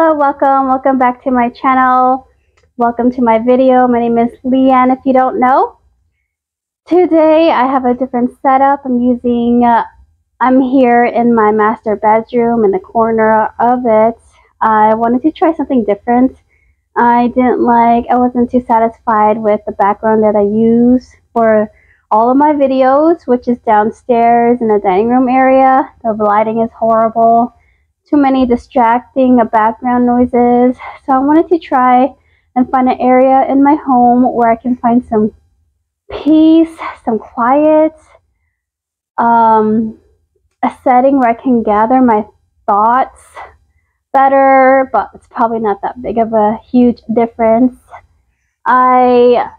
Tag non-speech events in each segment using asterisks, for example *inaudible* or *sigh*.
Hello, welcome, welcome back to my channel. Welcome to my video. My name is Leanne if you don't know. Today I have a different setup. I'm using, uh, I'm here in my master bedroom in the corner of it. I wanted to try something different. I didn't like, I wasn't too satisfied with the background that I use for all of my videos, which is downstairs in the dining room area. The lighting is horrible too many distracting background noises. So I wanted to try and find an area in my home where I can find some peace, some quiet, um, a setting where I can gather my thoughts better, but it's probably not that big of a huge difference. I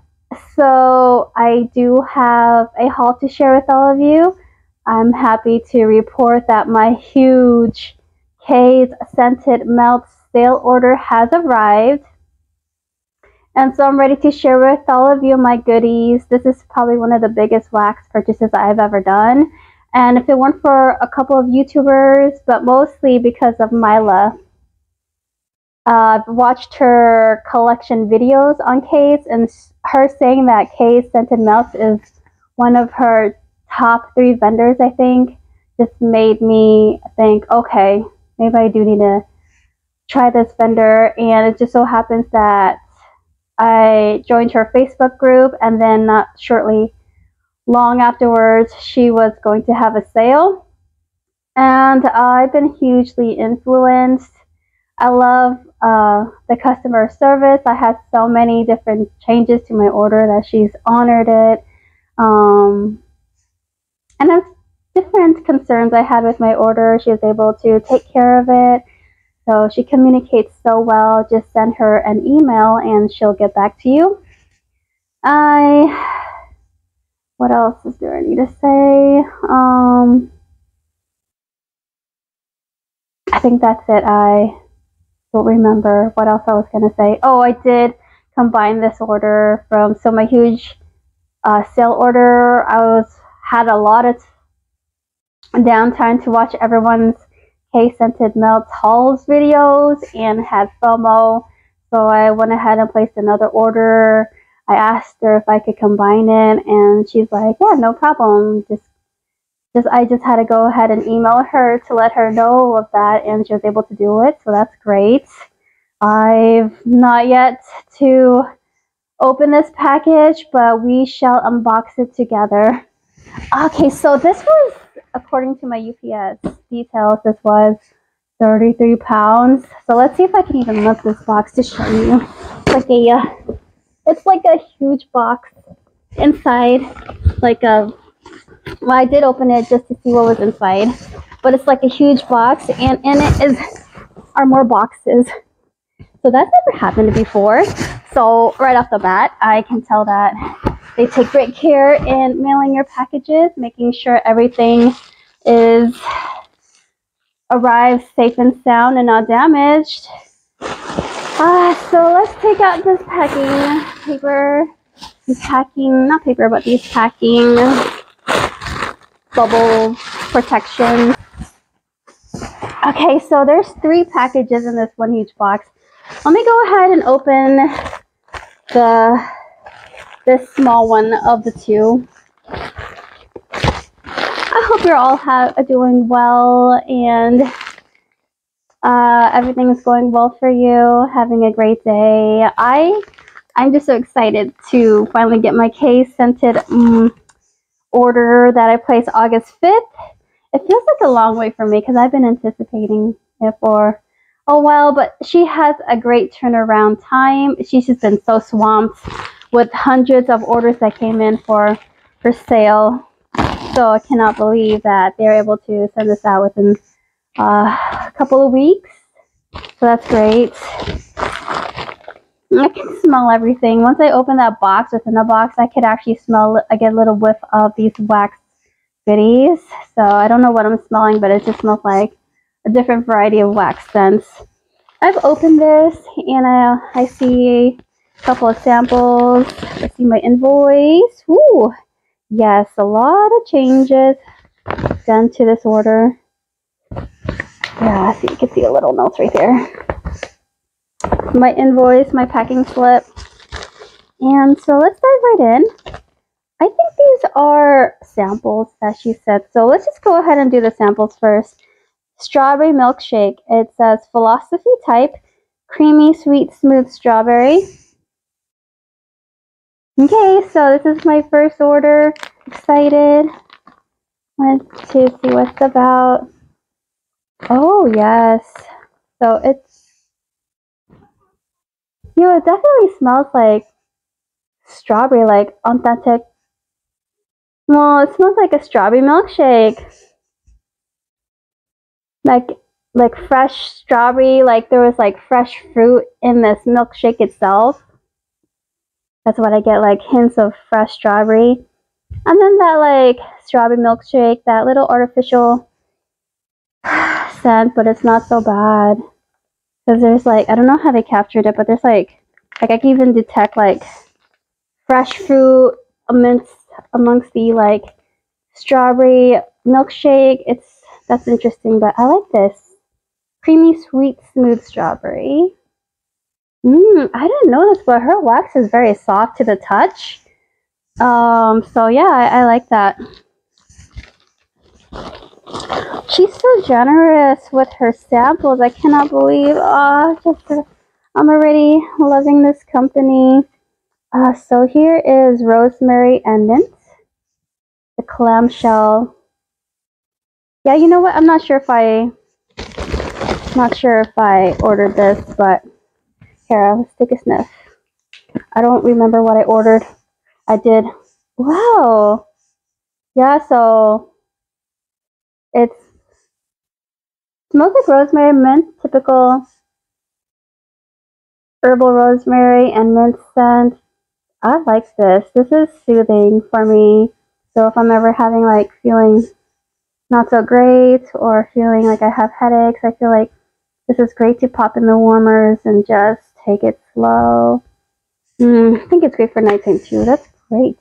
so I do have a haul to share with all of you. I'm happy to report that my huge Kae's Scented Melt sale order has arrived. And so I'm ready to share with all of you my goodies. This is probably one of the biggest wax purchases I've ever done. And if it weren't for a couple of YouTubers, but mostly because of Mila, uh, I've watched her collection videos on Kae's and her saying that Kae's Scented Melts is one of her top three vendors, I think, just made me think, okay, maybe I do need to try this vendor. And it just so happens that I joined her Facebook group, and then not shortly, long afterwards, she was going to have a sale. And I've been hugely influenced. I love uh, the customer service. I had so many different changes to my order that she's honored it. Um, and I've different concerns I had with my order. She was able to take care of it. So she communicates so well. Just send her an email and she'll get back to you. I, what else is there I need to say? Um, I think that's it. I don't remember what else I was going to say. Oh, I did combine this order from, so my huge uh, sale order, I was had a lot of downtime to watch everyone's Kae Scented Melts hauls videos and had FOMO. So I went ahead and placed another order. I asked her if I could combine it and she's like, yeah, no problem. Just just I just had to go ahead and email her to let her know of that and she was able to do it. So that's great. I've not yet to open this package, but we shall unbox it together. Okay, so this was according to my UPS details, this was 33 pounds. So let's see if I can even lift this box to show you. It's like a, uh, it's like a huge box inside, like a, well, I did open it just to see what was inside, but it's like a huge box and in it is, are more boxes. So that's never happened before. So right off the bat, I can tell that they take great care in mailing your packages, making sure everything is arrives safe and sound and not damaged. Uh, so let's take out this packing paper, these packing, not paper, but these packing bubble protection. Okay, so there's three packages in this one huge box. Let me go ahead and open the this small one of the two. I hope you're all doing well and uh, everything's going well for you, having a great day. I, I'm just so excited to finally get my Kae Scented um, order that I placed August 5th. It feels like a long way for me because I've been anticipating it for a while, but she has a great turnaround time. She's just been so swamped with hundreds of orders that came in for for sale. So I cannot believe that they're able to send this out within uh, a couple of weeks. So that's great. I can smell everything. Once I open that box within the box, I could actually smell, I get a little whiff of these wax goodies. So I don't know what I'm smelling, but it just smells like a different variety of wax scents. I've opened this and uh, I see couple of samples. Let's see my invoice. Ooh, yes, a lot of changes done to this order. Yeah, see, you can see a little notes right there. my invoice, my packing slip. And so let's dive right in. I think these are samples that she said. So let's just go ahead and do the samples first. Strawberry milkshake. It says philosophy type, creamy, sweet, smooth strawberry. Okay, so this is my first order. Excited. Want to see what's about. Oh, yes. So it's, you know, it definitely smells like strawberry, like authentic. Well, it smells like a strawberry milkshake. Like, like fresh strawberry, like there was like fresh fruit in this milkshake itself. That's what I get, like hints of fresh strawberry. And then that like strawberry milkshake, that little artificial *sighs* scent, but it's not so bad. Because there's like, I don't know how they captured it, but there's like, like I can even detect like fresh fruit amongst, amongst the like strawberry milkshake. It's, that's interesting, but I like this. Creamy, sweet, smooth strawberry. Mmm, I didn't know this, but her wax is very soft to the touch. Um, so yeah, I, I like that. She's so generous with her samples. I cannot believe. Oh, just, uh, I'm already loving this company. Uh, so here is rosemary and mint. The clamshell. Yeah, you know what? I'm not sure if I, not sure if I ordered this, but here, let's take a sniff. I don't remember what I ordered. I did. Wow. Yeah, so it's smells like rosemary mint, typical herbal rosemary and mint scent. I like this. This is soothing for me. So if I'm ever having like feeling not so great or feeling like I have headaches, I feel like this is great to pop in the warmers and just take it slow. Mm, I think it's great for nighttime too. That's great.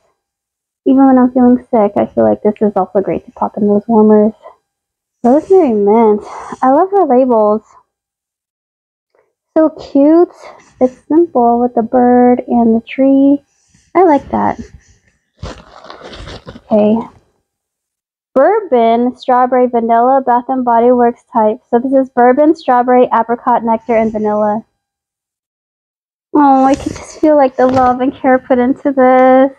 Even when I'm feeling sick, I feel like this is also great to pop in those warmers. Rosemary mint. I love her labels. So cute. It's simple with the bird and the tree. I like that. Okay. Bourbon, strawberry, vanilla, Bath and Body Works type. So this is bourbon, strawberry, apricot, nectar, and vanilla. Oh, I can just feel like the love and care put into this.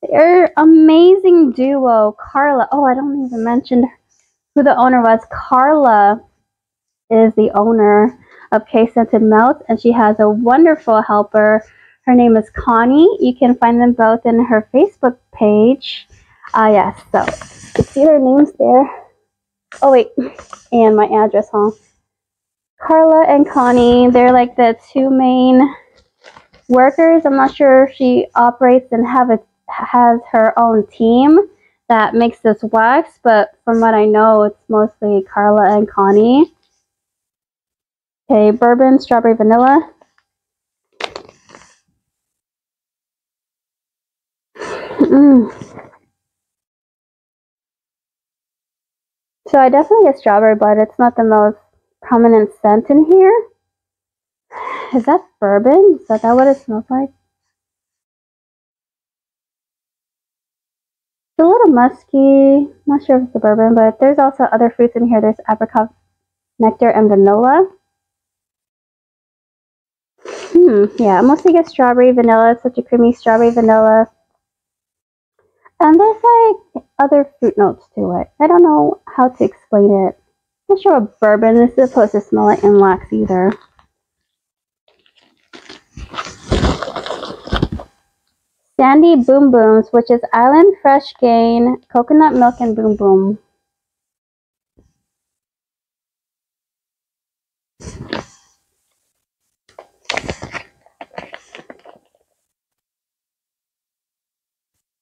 They're amazing duo. Karla. Oh, I don't even mention who the owner was. Karla is the owner of Kae Scented Melt, and she has a wonderful helper. Her name is Connie. You can find them both in her Facebook page. Ah, uh, yes. So you see their names there. Oh wait, and my address, huh? Karla and Connie. They're like the two main workers. I'm not sure she operates and have a, has her own team that makes this wax, but from what I know, it's mostly Karla and Connie. Okay, bourbon, strawberry, vanilla. Mm. So I definitely get strawberry, but it's not the most prominent scent in here. Is that bourbon? Is that what it smells like? It's a little musky. Not sure if it's the bourbon, but there's also other fruits in here. There's apricot, nectar, and vanilla. Hmm, yeah, I mostly get strawberry vanilla. It's such a creamy strawberry vanilla. And there's like other fruit notes to it. I don't know how to explain it. I'm not sure what bourbon is supposed to smell like in wax either. Sandy Boom Booms, which is Island Fresh Gain, Coconut Milk, and Boom Boom.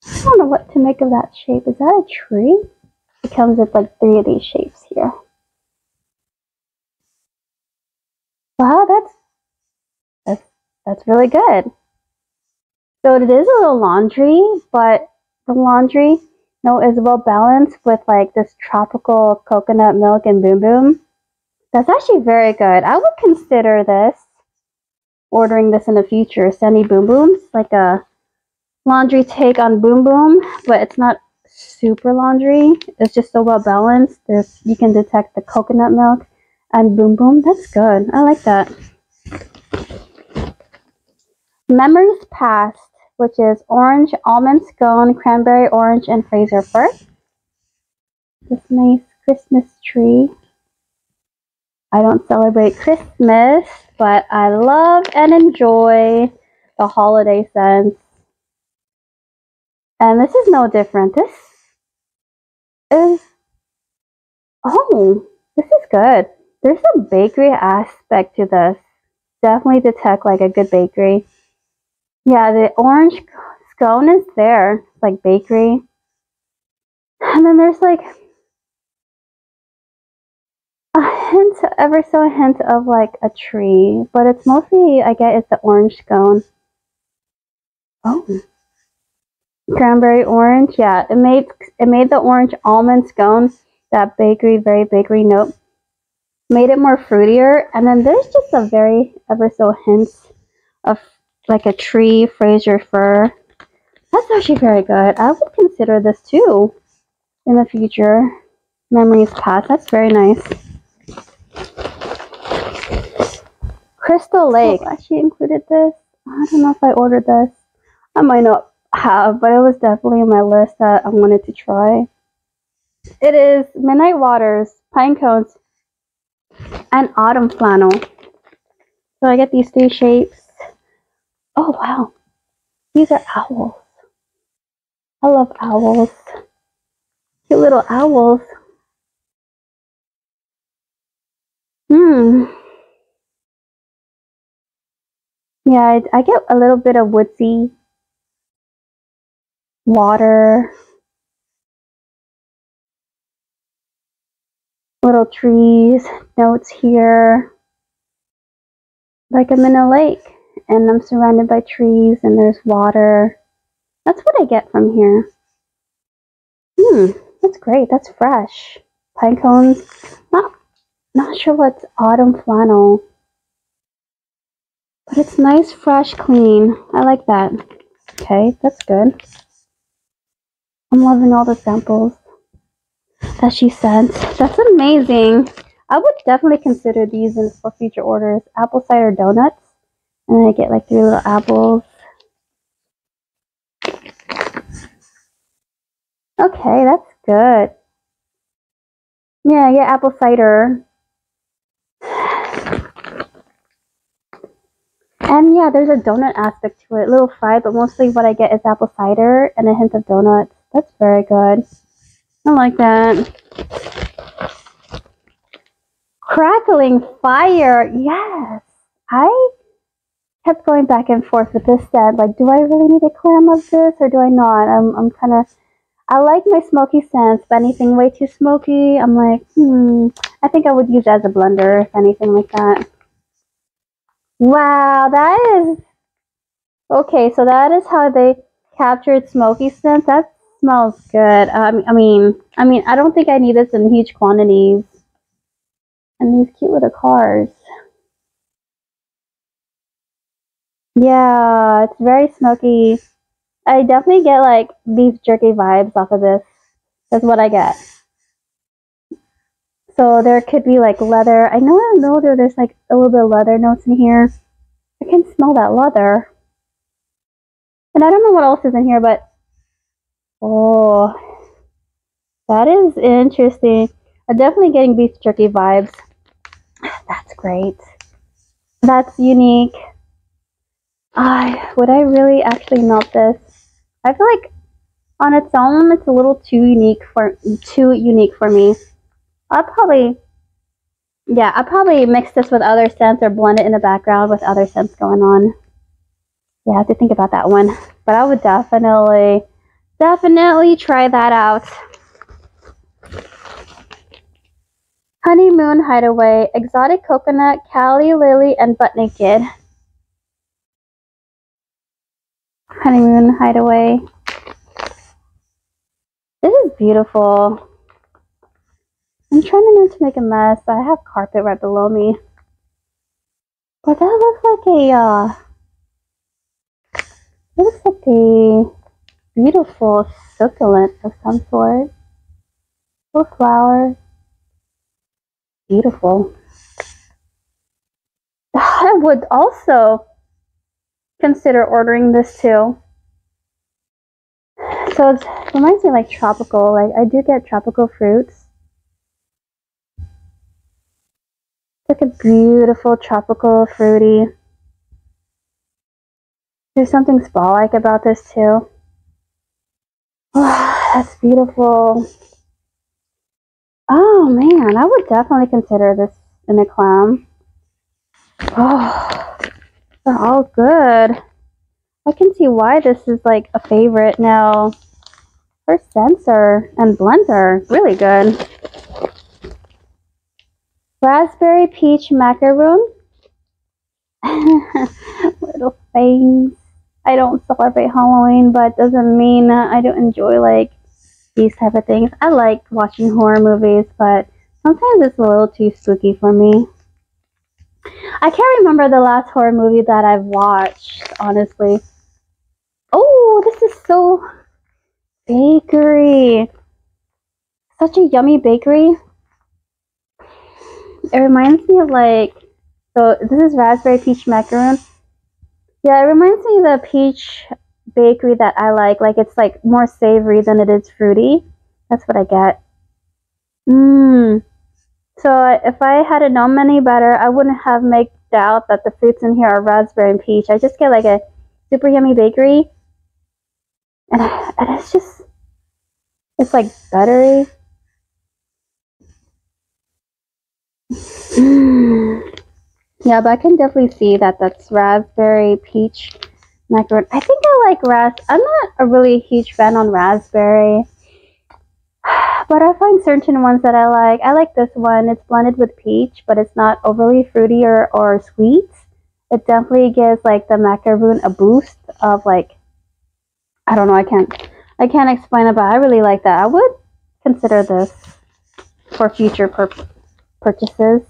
I don't know what to make of that shape. Is that a tree? It comes with like three of these shapes here. Wow, that's that's that's really good. So it is a little laundry, but the laundry you know, is well balanced with like this tropical coconut milk and boom boom. That's actually very good. I would consider this. ordering this in the future. Sandy Boom Booms, like a laundry take on Boom Boom, but it's not super laundry. It's just so well balanced. There's you can detect the coconut milk and Boom Boom. That's good. I like that. Memories Past, which is orange, almond scone, cranberry orange, and Fraser fir. This nice Christmas tree. I don't celebrate Christmas, but I love and enjoy the holiday scents. And this is no different. This is, oh, this is good. There's a bakery aspect to this. Definitely detect like a good bakery. Yeah, the orange scone is there, like bakery. And then there's like a hint, ever so a hint of like a tree, but it's mostly, I get it's the orange scone. Oh. Cranberry orange, yeah, it made, it made the orange almond scone, that bakery, very bakery note, made it more fruitier. And then there's just a very, ever so hint of like a tree, Fraser fir. That's actually very good. I would consider this too in the future. Memories past. That's very nice. Crystal Lake. Oh, actually included this. I don't know if I ordered this. I might not have, but it was definitely on my list that I wanted to try. It is Midnight Waters, Pine Cones, and Autumn Flannel. So I get these three shapes. Oh, wow. These are owls. I love owls. Cute little owls. Hmm. Yeah, I, I get a little bit of woodsy water, little trees, notes here, like I'm in a lake and I'm surrounded by trees and there's water. That's what I get from here. Hmm, that's great. That's fresh. Pine cones. Not, not sure what's autumn flannel. But it's nice, fresh, clean. I like that. Okay, that's good. I'm loving all the samples that she sent. That's amazing. I would definitely consider these in, for future orders. Apple cider donuts. And I get like three little apples. Okay, that's good. Yeah, yeah, apple cider. And yeah, there's a donut aspect to it. A little fried, but mostly what I get is apple cider and a hint of donuts. That's very good. I like that. Crackling fire. Yes. I kept going back and forth with this scent. Like, do I really need a clam of this or do I not? I'm, I'm kind of, I like my smoky scents, but anything way too smoky, I'm like, hmm, I think I would use as a blender, if anything like that. Wow, that is, okay, so that is how they captured smoky scents. That smells good. Um, I mean, I mean, I don't think I need this in huge quantities. And these cute little cars. Yeah, it's very smoky. I definitely get like beef jerky vibes off of this. That's what I get. So there could be like leather. I know I know there, there's like a little bit of leather notes in here. I can smell that leather. And I don't know what else is in here, but oh, that is interesting. I'm definitely getting beef jerky vibes. *sighs* That's great. That's unique. I would I really actually melt this? I feel like on its own it's a little too unique for too unique for me. I'll probably yeah, I'll probably mix this with other scents or blend it in the background with other scents going on. Yeah, I have to think about that one. But I would definitely, definitely try that out. Honeymoon Hideaway, Exotic Coconut, Cali Lily, and Butt Naked. Honeymoon hideaway. This is beautiful. I'm trying not to make a mess. I have carpet right below me. But that looks like a, uh, looks like a beautiful succulent of some sort. Full flower. Beautiful. *sighs* I would also consider ordering this too. So it reminds me like tropical. Like I do get tropical fruits. It's like a beautiful tropical fruity. There's something spa-like about this too. Oh, *sighs* that's beautiful. Oh man, I would definitely consider this in a clam. *sighs* Oh, they're all good. I can see why this is like a favorite now. First sensor and blender, really good. Raspberry peach macaroon. *laughs* Little things. I don't celebrate Halloween, but doesn't mean I don't enjoy like these type of things. I like watching horror movies, but sometimes it's a little too spooky for me. I can't remember the last horror movie that I've watched, honestly. Oh, this is so bakery. Such a yummy bakery. It reminds me of like, so this is raspberry peach macaroon. Yeah, it reminds me of the peach bakery that I like. Like it's like more savory than it is fruity. That's what I get. Mmm. So if I had known any better, I wouldn't have made doubt that the fruits in here are raspberry and peach. I just get like a super yummy bakery. And, and it's just, it's like buttery. *sighs* yeah, but I can definitely see that that's raspberry, peach, macaron. I think I like ras. I'm not a really huge fan on raspberry. But I find certain ones that I like. I like this one. It's blended with peach, but it's not overly fruity or, or sweet. It definitely gives like the macaroon a boost of like I don't know, I can't I can't explain it, but I really like that. I would consider this for future pur purchases.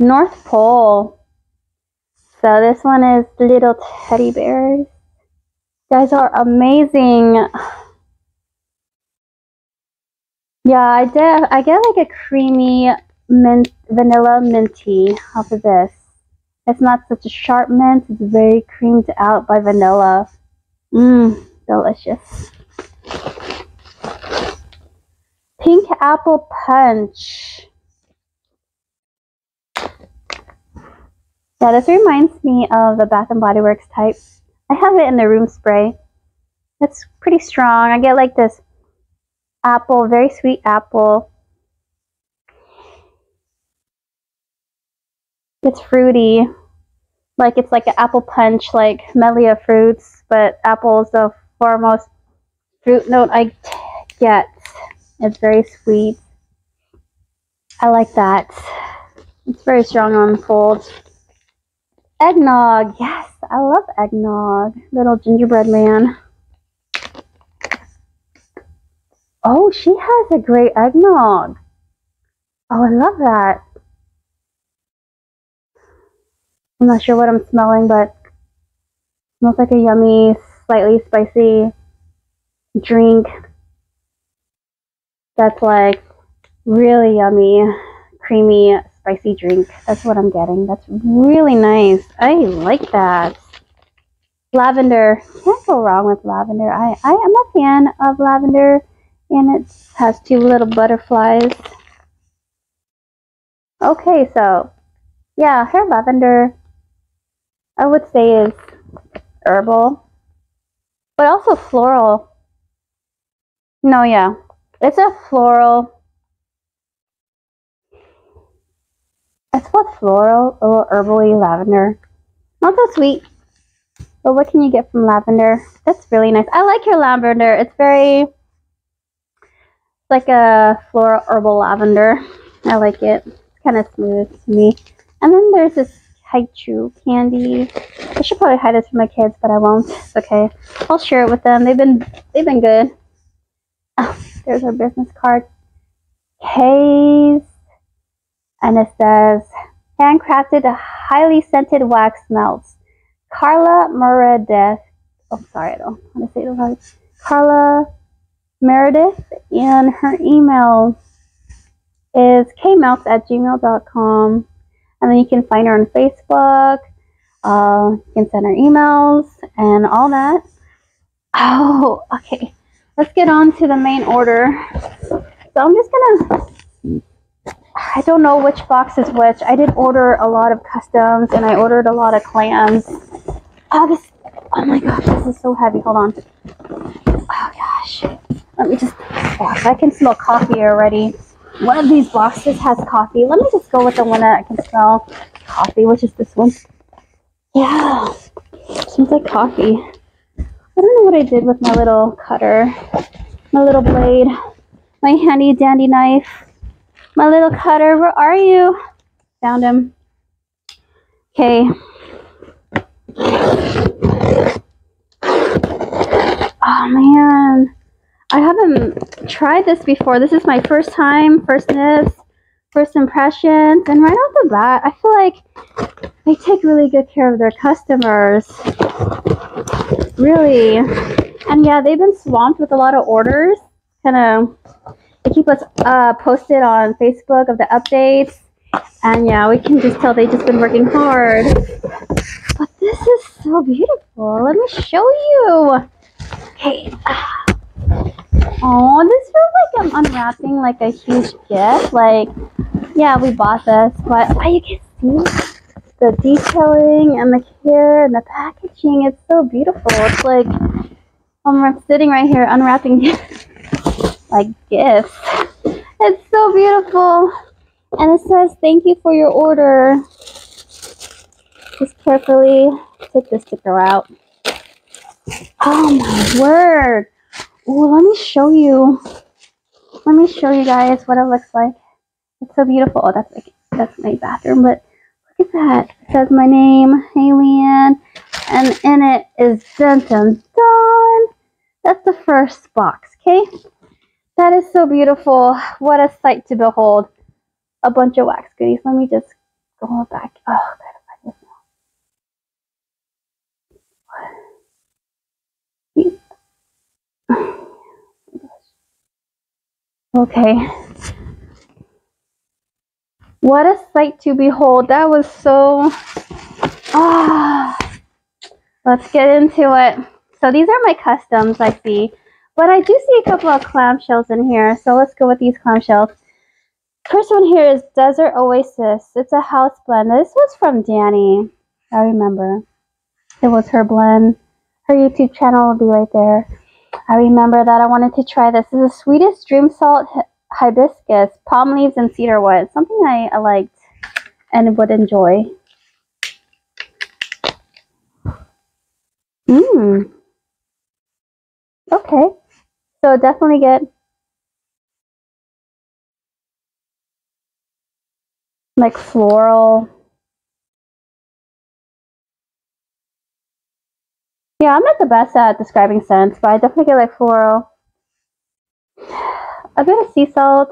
North Pole. So this one is little teddy bears. guys are amazing. Yeah, I did. I get like a creamy mint, vanilla minty off of this. It's not such a sharp mint. It's very creamed out by vanilla. Mmm, delicious. Pink apple punch. Yeah, this reminds me of the Bath Body Works type. I have it in the room spray. It's pretty strong. I get like this apple, very sweet apple. It's fruity. Like it's like an apple punch, like of fruits, but apple is the foremost fruit note I get. It's very sweet. I like that. It's very strong on the fold. Eggnog. Yes, I love eggnog. Little gingerbread man. Oh, she has a great eggnog. Oh, I love that. I'm not sure what I'm smelling, but smells like a yummy, slightly spicy drink that's like really yummy, creamy, spicy drink. That's what I'm getting. That's really nice. I like that. Lavender. Can't go wrong with lavender. I, I am a fan of lavender and it has two little butterflies. Okay, so yeah, her lavender I would say is herbal, but also floral. No, yeah, it's a floral. It's both floral, a little herbally lavender. Not so sweet, but what can you get from lavender? That's really nice. I like your lavender. It's very like a floral herbal lavender. I like it. It's kind of smooth to me. And then there's this Hi-Chew candy. I should probably hide this from my kids, but I won't. It's okay. I'll share it with them. They've been they've been good. Oh, *laughs* there's our business card. Haze. And it says handcrafted highly scented wax melts. Karla Meredith. Oh, sorry, I don't want to say it right. Karla Meredith, and her email is kmelts at gmail.com. And then you can find her on Facebook. Uh, you can send her emails and all that. Oh, *laughs* okay. Let's get on to the main order. So I'm just gonna, I don't know which box is which. I did order a lot of customs and I ordered a lot of clams. Oh, this, oh my gosh, this is so heavy. Hold on. Oh gosh. Let me just, I can smell coffee already. One of these boxes has coffee. Let me just go with the one that I can smell coffee, which is this one. Yeah, smells like coffee. I don't know what I did with my little cutter, my little blade, my handy dandy knife, my little cutter. Where are you? Found him. Okay. Oh man, I haven't tried this before. This is my first time, first sniffs, first impressions, and right off the bat, I feel like they take really good care of their customers. Really. And yeah, they've been swamped with a lot of orders. Kind of, they keep us uh, posted on Facebook of the updates. And yeah, we can just tell they've just been working hard. But this is so beautiful. Let me show you. Okay. Oh, this feels like I'm unwrapping like a huge gift. Like, yeah, we bought this, but oh, you can see the detailing and the care and the packaging. It's so beautiful. It's like I'm sitting right here unwrapping *laughs* like gifts. It's so beautiful. And it says, thank you for your order. Just carefully take the sticker out. Oh my word. Ooh, let me show you. Let me show you guys what it looks like. It's so beautiful. Oh, that's like that's my bathroom, but look at that. It says my name, Alien, and in it is dun dun dun. That's the first box, okay? That is so beautiful. What a sight to behold. A bunch of wax goodies. Let me just go back. Oh, gotta find this now. Okay. What a sight to behold. That was so... Ah. Let's get into it. So these are my customs, I see. But I do see a couple of clamshells in here. So let's go with these clamshells. First one here is Desert Oasis. It's a house blend. This was from Danny. I remember. It was her blend. Her YouTube channel will be right there. I remember that I wanted to try this. This is sweetest Dream Salt Hibiscus, Palm Leaves, and Cedar Wood. Something I, I liked and would enjoy. Mmm. Okay. So definitely get like floral Yeah, I'm not the best at describing scents, but I definitely get like floral. A bit of sea salt.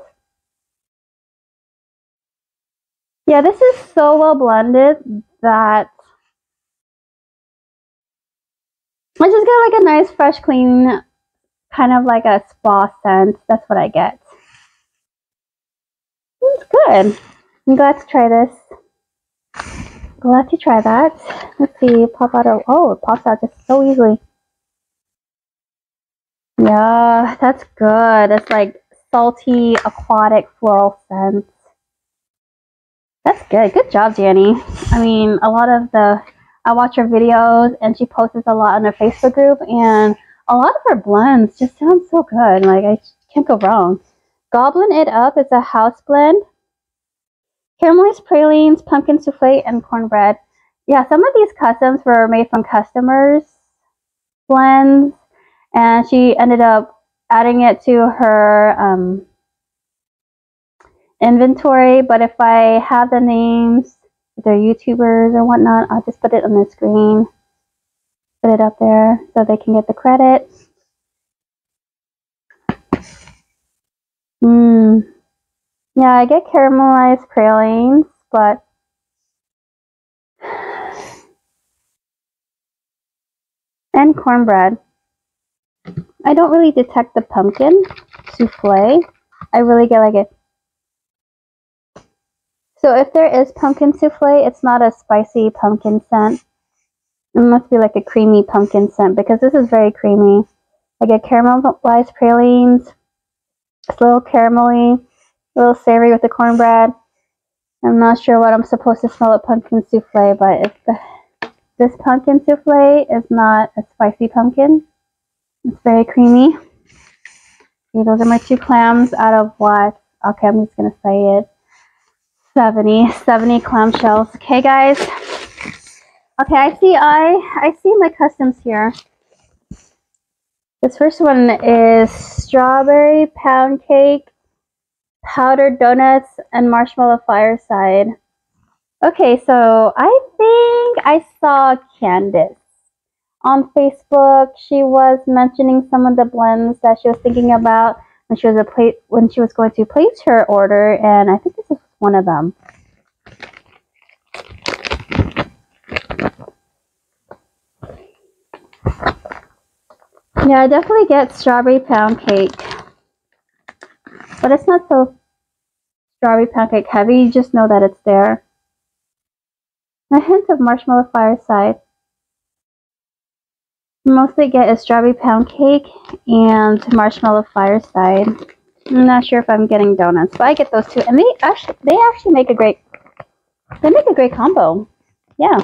Yeah, this is so well blended that I just get like a nice, fresh, clean, kind of like a spa scent. That's what I get. It's good. I'm glad to try this. Glad to try that. Let's see, pop out of, oh, it pops out just so easily. Yeah, that's good. It's like salty, aquatic, floral scents. That's good. Good job, Danny. I mean, a lot of the, I watch her videos and she posts a lot on her Facebook group and a lot of her blends just sound so good. Like, I can't go wrong. Goblin It Up is a house blend Caramelized pralines, pumpkin souffle, and cornbread. Yeah, some of these customs were made from customers' blends, and she ended up adding it to her um, inventory. But if I have the names, if they're YouTubers or whatnot, I'll just put it on the screen, put it up there so they can get the credit. Hmm. Yeah, I get caramelized pralines, but and cornbread. I don't really detect the pumpkin souffle. I really get like it. So if there is pumpkin souffle, it's not a spicy pumpkin scent. It must be like a creamy pumpkin scent because this is very creamy. I get caramelized pralines. It's a little caramelly a little savory with the cornbread. I'm not sure what I'm supposed to smell at pumpkin souffle, but the, this pumpkin souffle is not a spicy pumpkin, it's very creamy. Okay, those are my two clams out of what? Okay, I'm just going to say it. 70, 70 clamshells. Okay, guys. Okay, I see I I see my customs here. This first one is strawberry pound cake, powdered donuts, and marshmallow fireside. Okay, so I think I saw Candace on Facebook. She was mentioning some of the blends that she was thinking about when she was a plate when she was going to place her order, and I think this is one of them. Yeah, I definitely get strawberry pound cake. But it's not so strawberry pancake heavy, you just know that it's there. A hint of marshmallow fireside. Mostly get a strawberry pound cake and marshmallow fireside. I'm not sure if I'm getting donuts, but I get those two. And they actually they actually make a great they make a great combo. Yeah.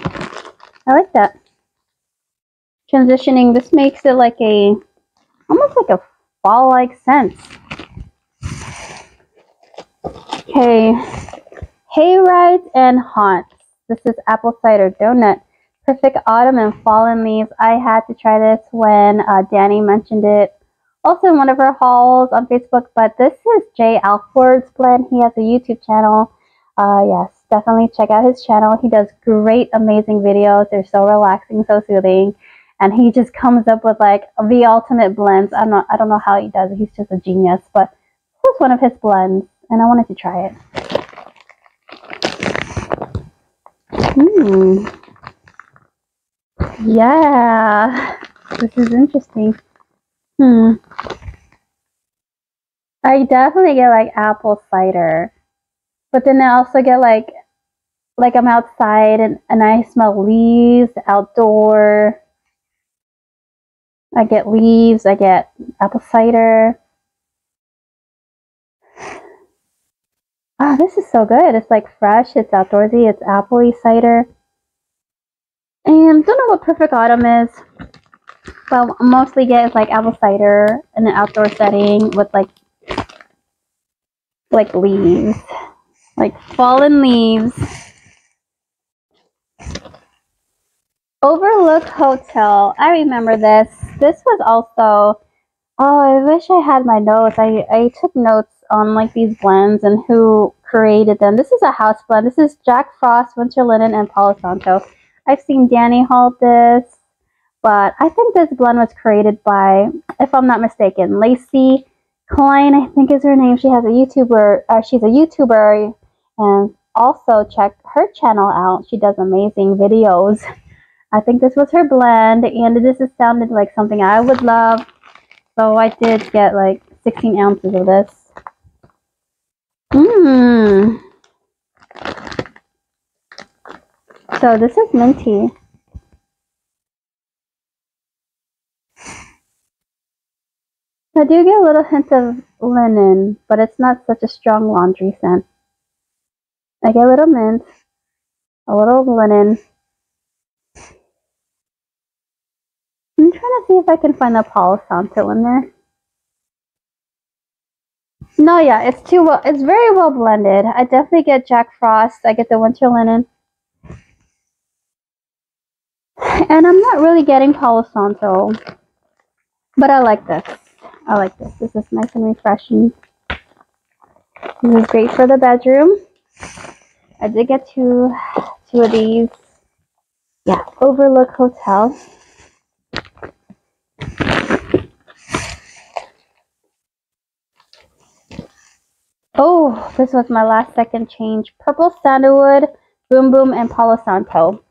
I like that transitioning, this makes it like a, almost like a fall-like sense. Okay, Hayrides and Haunts. This is apple cider donut. Perfect autumn and fallen leaves. I had to try this when uh, Danny mentioned it. Also in one of her hauls on Facebook, but this is Jay Alford's blend. He has a YouTube channel. Uh, yes, definitely check out his channel. He does great, amazing videos. They're so relaxing, so soothing and he just comes up with like the ultimate blends. I'm not, I don't know how he does it. He's just a genius, but this was one of his blends, and I wanted to try it. Hmm. Yeah, this is interesting. Hmm. I definitely get like apple cider, but then I also get like, like I'm outside and, and I smell leaves, outdoor, I get leaves, I get apple cider. Oh, this is so good. It's like fresh, it's outdoorsy, it's appley cider. And don't know what perfect autumn is. But mostly get like apple cider in an outdoor setting with like like leaves. Like fallen leaves. Overlook Hotel. I remember this. This was also. Oh, I wish I had my notes. I, I took notes on like these blends and who created them. This is a house blend. This is Jack Frost, Winter Linen, and Palo Santo. I've seen Danny haul this, but I think this blend was created by, if I'm not mistaken, Lacey Klein. I think is her name. She has a YouTuber. Uh, she's a YouTuber, and also check her channel out. She does amazing videos. I think this was her blend, and this has sounded like something I would love. So I did get like 16 ounces of this. Mmm. So this is minty. I do get a little hint of linen, but it's not such a strong laundry scent. I get a little mint, a little linen, I'm trying to see if I can find the Palo Santo in there. No, yeah, it's too well. It's very well blended. I definitely get Jack Frost. I get the Winter Linen. And I'm not really getting Palo Santo. But I like this. I like this. This is nice and refreshing. This is great for the bedroom. I did get two, two of these. Yeah, Overlook Hotel. Oh, this was my last second change. Purple Sandalwood, Boom Boom, and Palo Santo.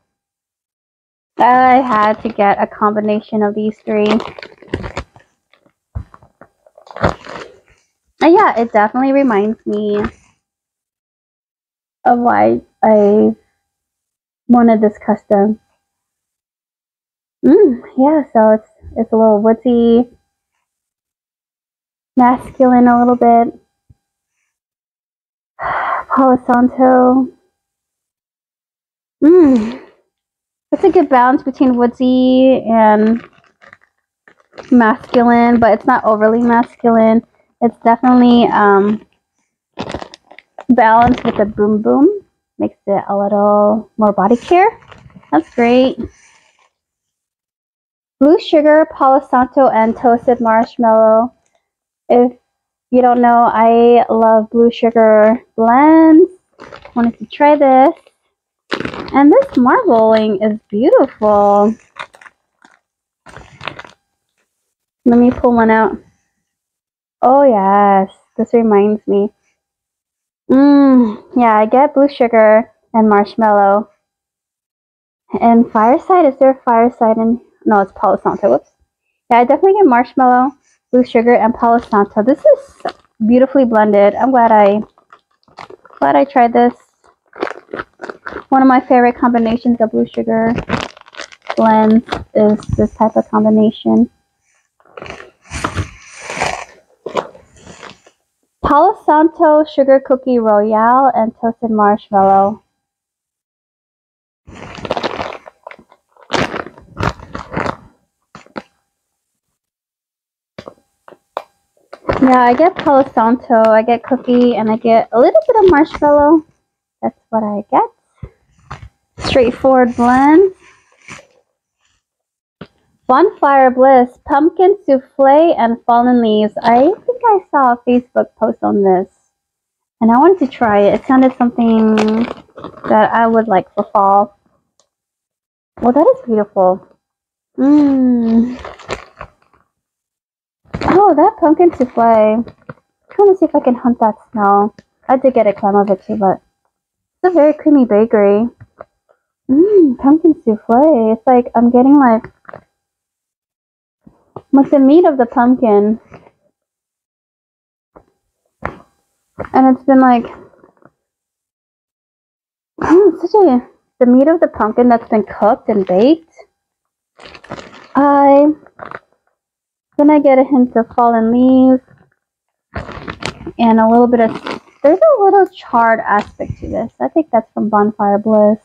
I had to get a combination of these three. And yeah, it definitely reminds me of why I wanted this custom. Mm, yeah, so it's it's a little woodsy, masculine a little bit. Palo Santo. Mmm. It's a good balance between woodsy and masculine, but it's not overly masculine. It's definitely um, balanced with the boom boom. Makes it a little more body care. That's great. Blue sugar, Palo Santo, and toasted marshmallow. If you don't know, I love blue sugar blends. Wanted to try this. And this marbling is beautiful. Let me pull one out. Oh yes, this reminds me. Mmm, yeah, I get blue sugar and marshmallow. And fireside, is there fireside in, no, it's Palo Santo, whoops. Yeah, I definitely get marshmallow, blue sugar, and Palo Santo. This is beautifully blended. I'm glad I, glad I tried this. One of my favorite combinations of blue sugar blends is this type of combination. Palo Santo Sugar Cookie Royale and Toasted Marshmallow. Yeah, I get Palo Santo, I get cookie, and I get a little bit of marshmallow. That's what I get. Straightforward blend. Bonfire Bliss, Pumpkin Souffle and Fallen Leaves. I think I saw a Facebook post on this. And I wanted to try it. It sounded something that I would like for fall. Well, that is beautiful. Mmm. Oh, that pumpkin souffle. I'm trying to see if I can hunt that smell. I did get a clam of it too, but it's a very creamy bakery. Mmm, pumpkin souffle. It's like I'm getting like with the meat of the pumpkin. And it's been like *laughs* such a the meat of the pumpkin that's been cooked and baked. I then I get a hint of fallen leaves and a little bit of there's a little charred aspect to this. I think that's from Bonfire Bliss.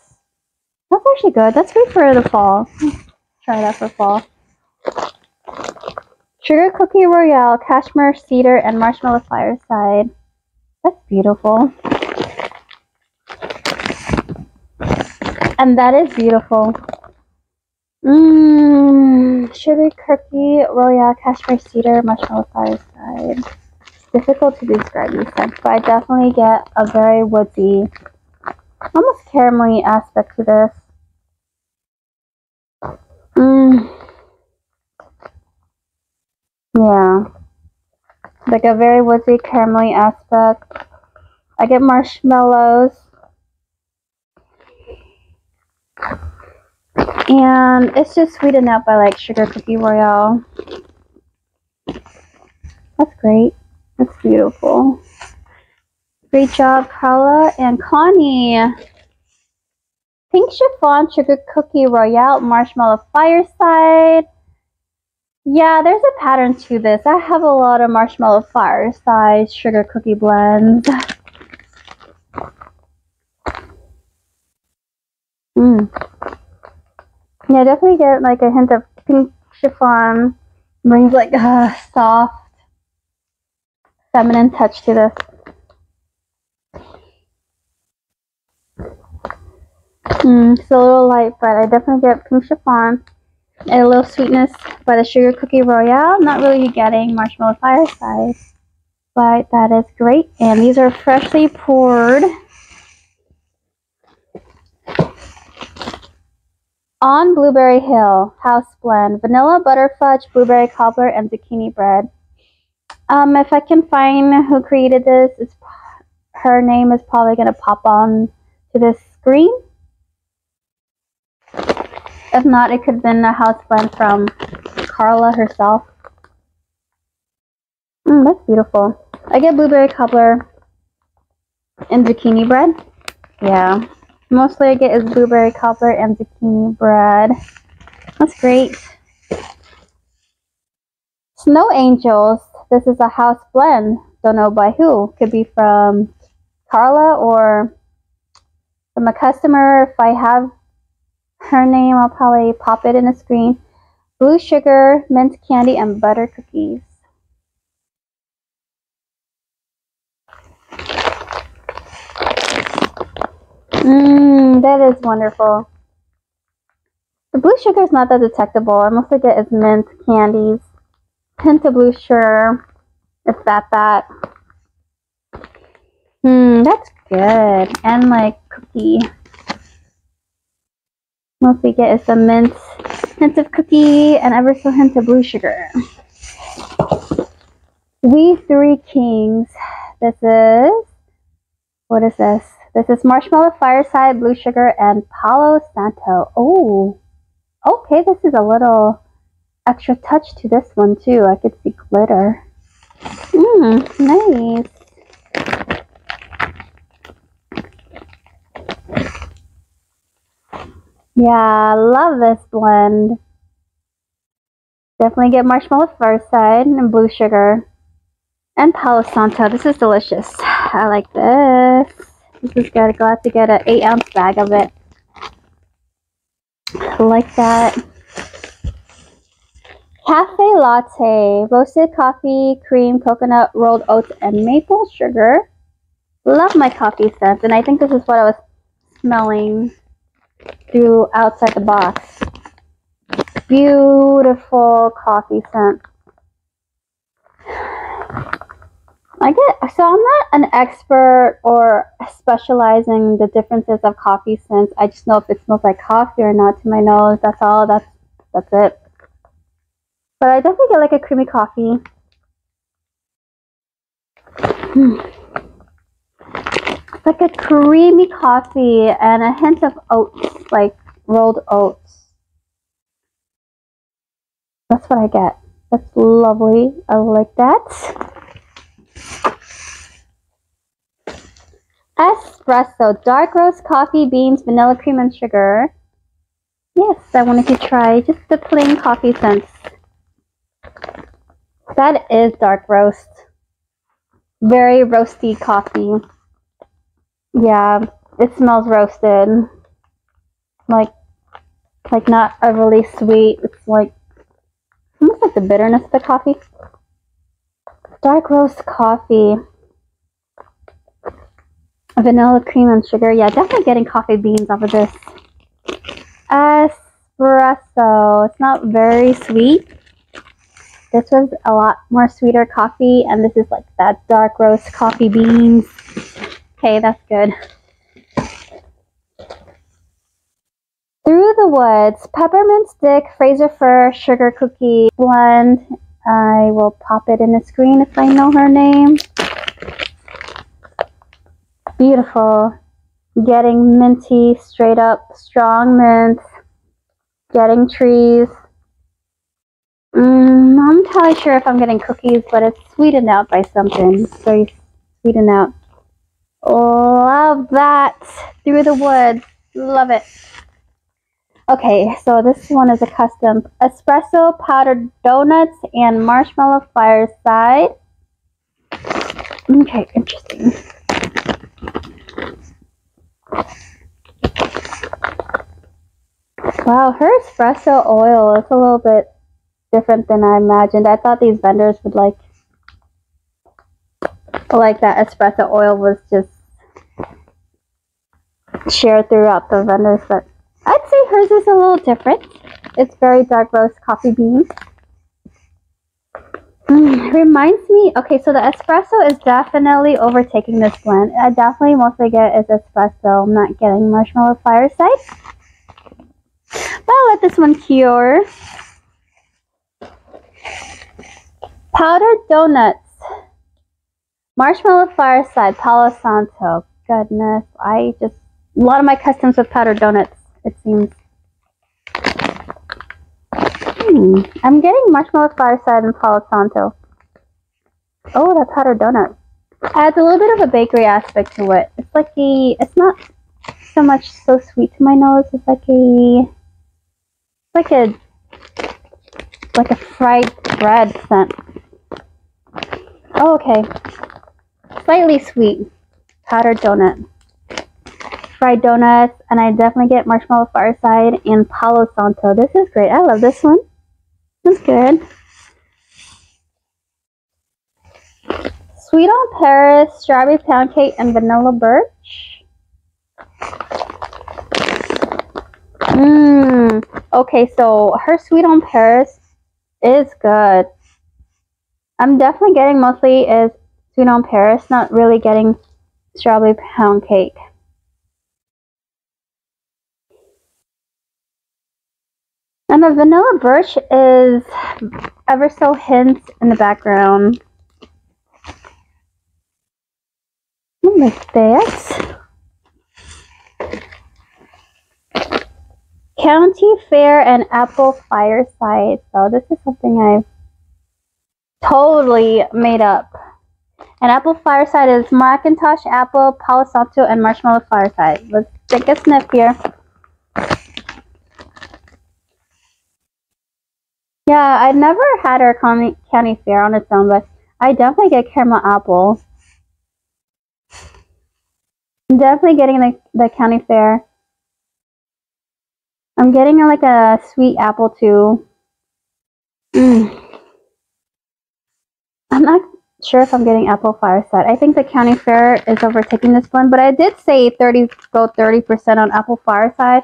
That's actually good. That's great for the fall. Try that for fall. Sugar Cookie Royale, Cashmere Cedar, and Marshmallow Fireside. That's beautiful. And that is beautiful. Mmm, Sugar Cookie Royale, Cashmere Cedar, Marshmallow Fireside. It's difficult to describe these scents, but I definitely get a very woodsy, almost caramelly aspect to this. Mmm. Yeah. Like a very woodsy, caramelly aspect. I get marshmallows. And it's just sweetened up by like Sugar Cookie Royale. That's great. That's beautiful. Great job, Karla and Connie. Pink Chiffon Sugar Cookie Royale Marshmallow Fireside. Yeah, there's a pattern to this. I have a lot of marshmallow fireside sugar cookie blends. Mmm. Yeah, definitely get like a hint of pink chiffon. Brings like a soft, feminine touch to this. Mmm, it's a little light, but I definitely get pink chiffon and a little sweetness by the Sugar Cookie Royale. Not really getting Marshmallow Fireside, but that is great. And these are freshly poured. On Blueberry Hill, House Blend, Vanilla Butter Fudge, Blueberry Cobbler, and Zucchini Bread. Um, if I can find who created this, it's, her name is probably going to pop on to this screen If not, it could have been a house blend from Karla herself. Mm, that's beautiful. I get blueberry cobbler and zucchini bread. Yeah. Mostly I get is blueberry cobbler and zucchini bread. That's great. Snow Angels. This is a house blend. Don't know by who. Could be from Karla or from a customer. If I have her name, I'll probably pop it in the screen. Blue sugar, mint candy, and butter cookies. Mmm, that is wonderful. The blue sugar is not that detectable. I mostly get is mint candies. Hint of blue sugar, if that that. Hmm, that's good. And like cookie. Mostly get is the mint, hint of cookie, and ever so hint of blue sugar. We Three Kings. This is, what is this? This is Marshmallow Fireside, Blue Sugar, and Palo Santo. Oh, okay, this is a little extra touch to this one too. I could see glitter. Mmm, nice. Yeah, love this blend. Definitely get marshmallow Fireside and blue sugar. And Palo Santo. This is delicious. I like this. This is good. Glad to get an 8 ounce bag of it. Like that. Cafe latte, roasted coffee, cream, coconut, rolled oats, and maple sugar. Love my coffee scents, and I think this is what I was smelling through outside the box. Beautiful coffee scent. I get so I'm not an expert or specializing the differences of coffee scents. I just know if it smells like coffee or not to my nose. That's all. That's that's it. But I definitely get like a creamy coffee. It's like a creamy coffee and a hint of oats, like rolled oats. That's what I get. That's lovely. I like that. Espresso, dark roast coffee, beans, vanilla cream, and sugar. Yes, I wanted to try just the plain coffee scents. That is dark roast. Very roasty coffee. Yeah, it smells roasted. Like, like not overly sweet. It's like, almost like the bitterness of the coffee. Dark roast coffee. Vanilla cream and sugar. Yeah, definitely getting coffee beans off of this. Espresso. It's not very sweet. This was a lot more sweeter coffee, and this is like that dark roast coffee beans. Okay, that's good. Through the Woods, peppermint stick, Fraser fir, sugar cookie blend. I will pop it in the screen if I know her name. Beautiful. Getting minty, straight up, strong mint. Getting trees. Mm, I'm not entirely sure if I'm getting cookies, but it's sweetened out by something. Very sweetened out. Love that. Through the woods. Love it. Okay, so this one is a custom espresso powdered donuts and marshmallow fireside. Okay, interesting. Wow, her espresso oil is a little bit different than I imagined. I thought these vendors would like like that espresso oil was just shared throughout the vendors, but I'd say hers is a little different. It's very dark roast coffee beans. Mm, reminds me, okay, so the espresso is definitely overtaking this blend. I definitely mostly get is espresso. I'm not getting marshmallow fireside. But I'll let this one cure. Powdered donuts. Marshmallow fireside, Palo Santo. Goodness, I just, a lot of my customs with powdered donuts, it seems. I'm getting marshmallow fireside and Palo Santo. Oh, that's hotter donut. Adds a little bit of a bakery aspect to it. It's like a, it's not so much so sweet to my nose. It's like a, it's like a, like a fried bread scent. Oh, okay. Slightly sweet. Powdered donut. Fried donuts, and I definitely get marshmallow fireside and Palo Santo. This is great. I love this one. That's good. Sweet on Paris, strawberry pound cake, and vanilla birch. Mmm. Okay, so her sweet on Paris is good. I'm definitely getting mostly is sweet on Paris, not really getting strawberry pound cake. And the vanilla birch is ever so hints in the background. Like this. County Fair and Apple Fireside. So this is something I've totally made up. And Apple Fireside is Macintosh, Apple, Palo Santo, and Marshmallow Fireside. Let's take a sniff here. Yeah, I've never had our county, county fair on its own, but I definitely get caramel apple. I'm definitely getting the, the county fair. I'm getting like a sweet apple too. Mm. I'm not sure if I'm getting apple fireside. I think the county fair is overtaking this one, but I did say 30 go 30% on apple fireside.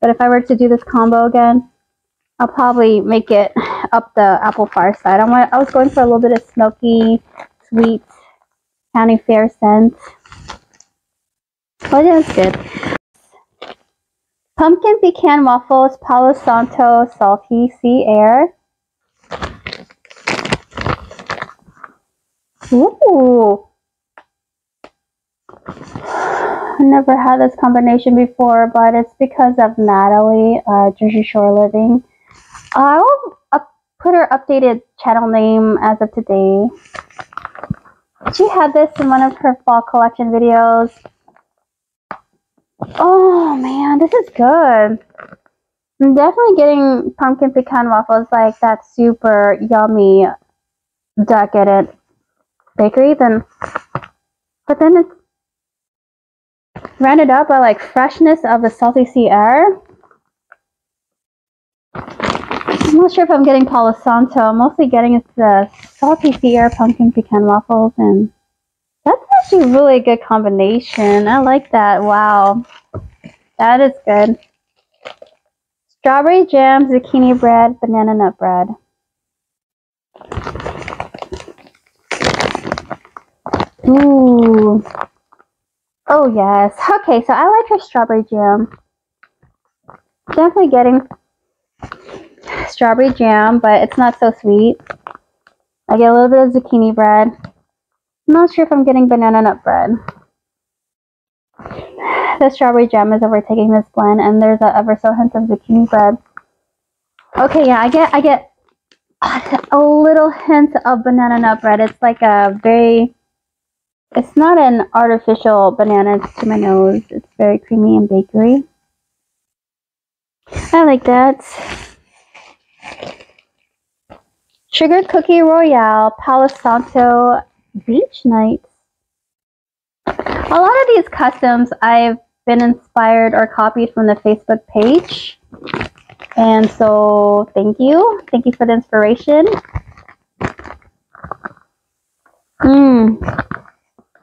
But if I were to do this combo again, I'll probably make it up the apple fireside. I want I was going for a little bit of smoky, sweet, county fair scent. But yeah, it's good. Pumpkin pecan waffles, Palo Santo, salty sea air. Ooh. I never had this combination before, but it's because of Natalie, uh, Jersey Shore Living. I'll up, put her updated channel name as of today. She had this in one of her fall collection videos. Oh man, this is good. I'm definitely getting pumpkin pecan waffles like that super yummy decadent bakery. Then, but then it's rounded up by like freshness of the salty sea air. I'm not sure if I'm getting Palo Santo. I'm mostly getting the salty air pumpkin pecan waffles and that's actually a really good combination. I like that. Wow. That is good. Strawberry jam, zucchini bread, banana nut bread. Ooh. Oh, yes. Okay, so I like her strawberry jam. Definitely getting strawberry jam, but it's not so sweet. I get a little bit of zucchini bread. I'm not sure if I'm getting banana nut bread. The strawberry jam is overtaking this blend, and there's a ever so hint of zucchini bread. Okay, yeah, I get I get a little hint of banana nut bread. It's like a very, it's not an artificial banana to my nose. It's very creamy and bakery. I like that. Sugar Cookie Royale, Palo Santo Beach Nights. A lot of these customs I've been inspired or copied from the Facebook page. And so thank you. Thank you for the inspiration. Mmm.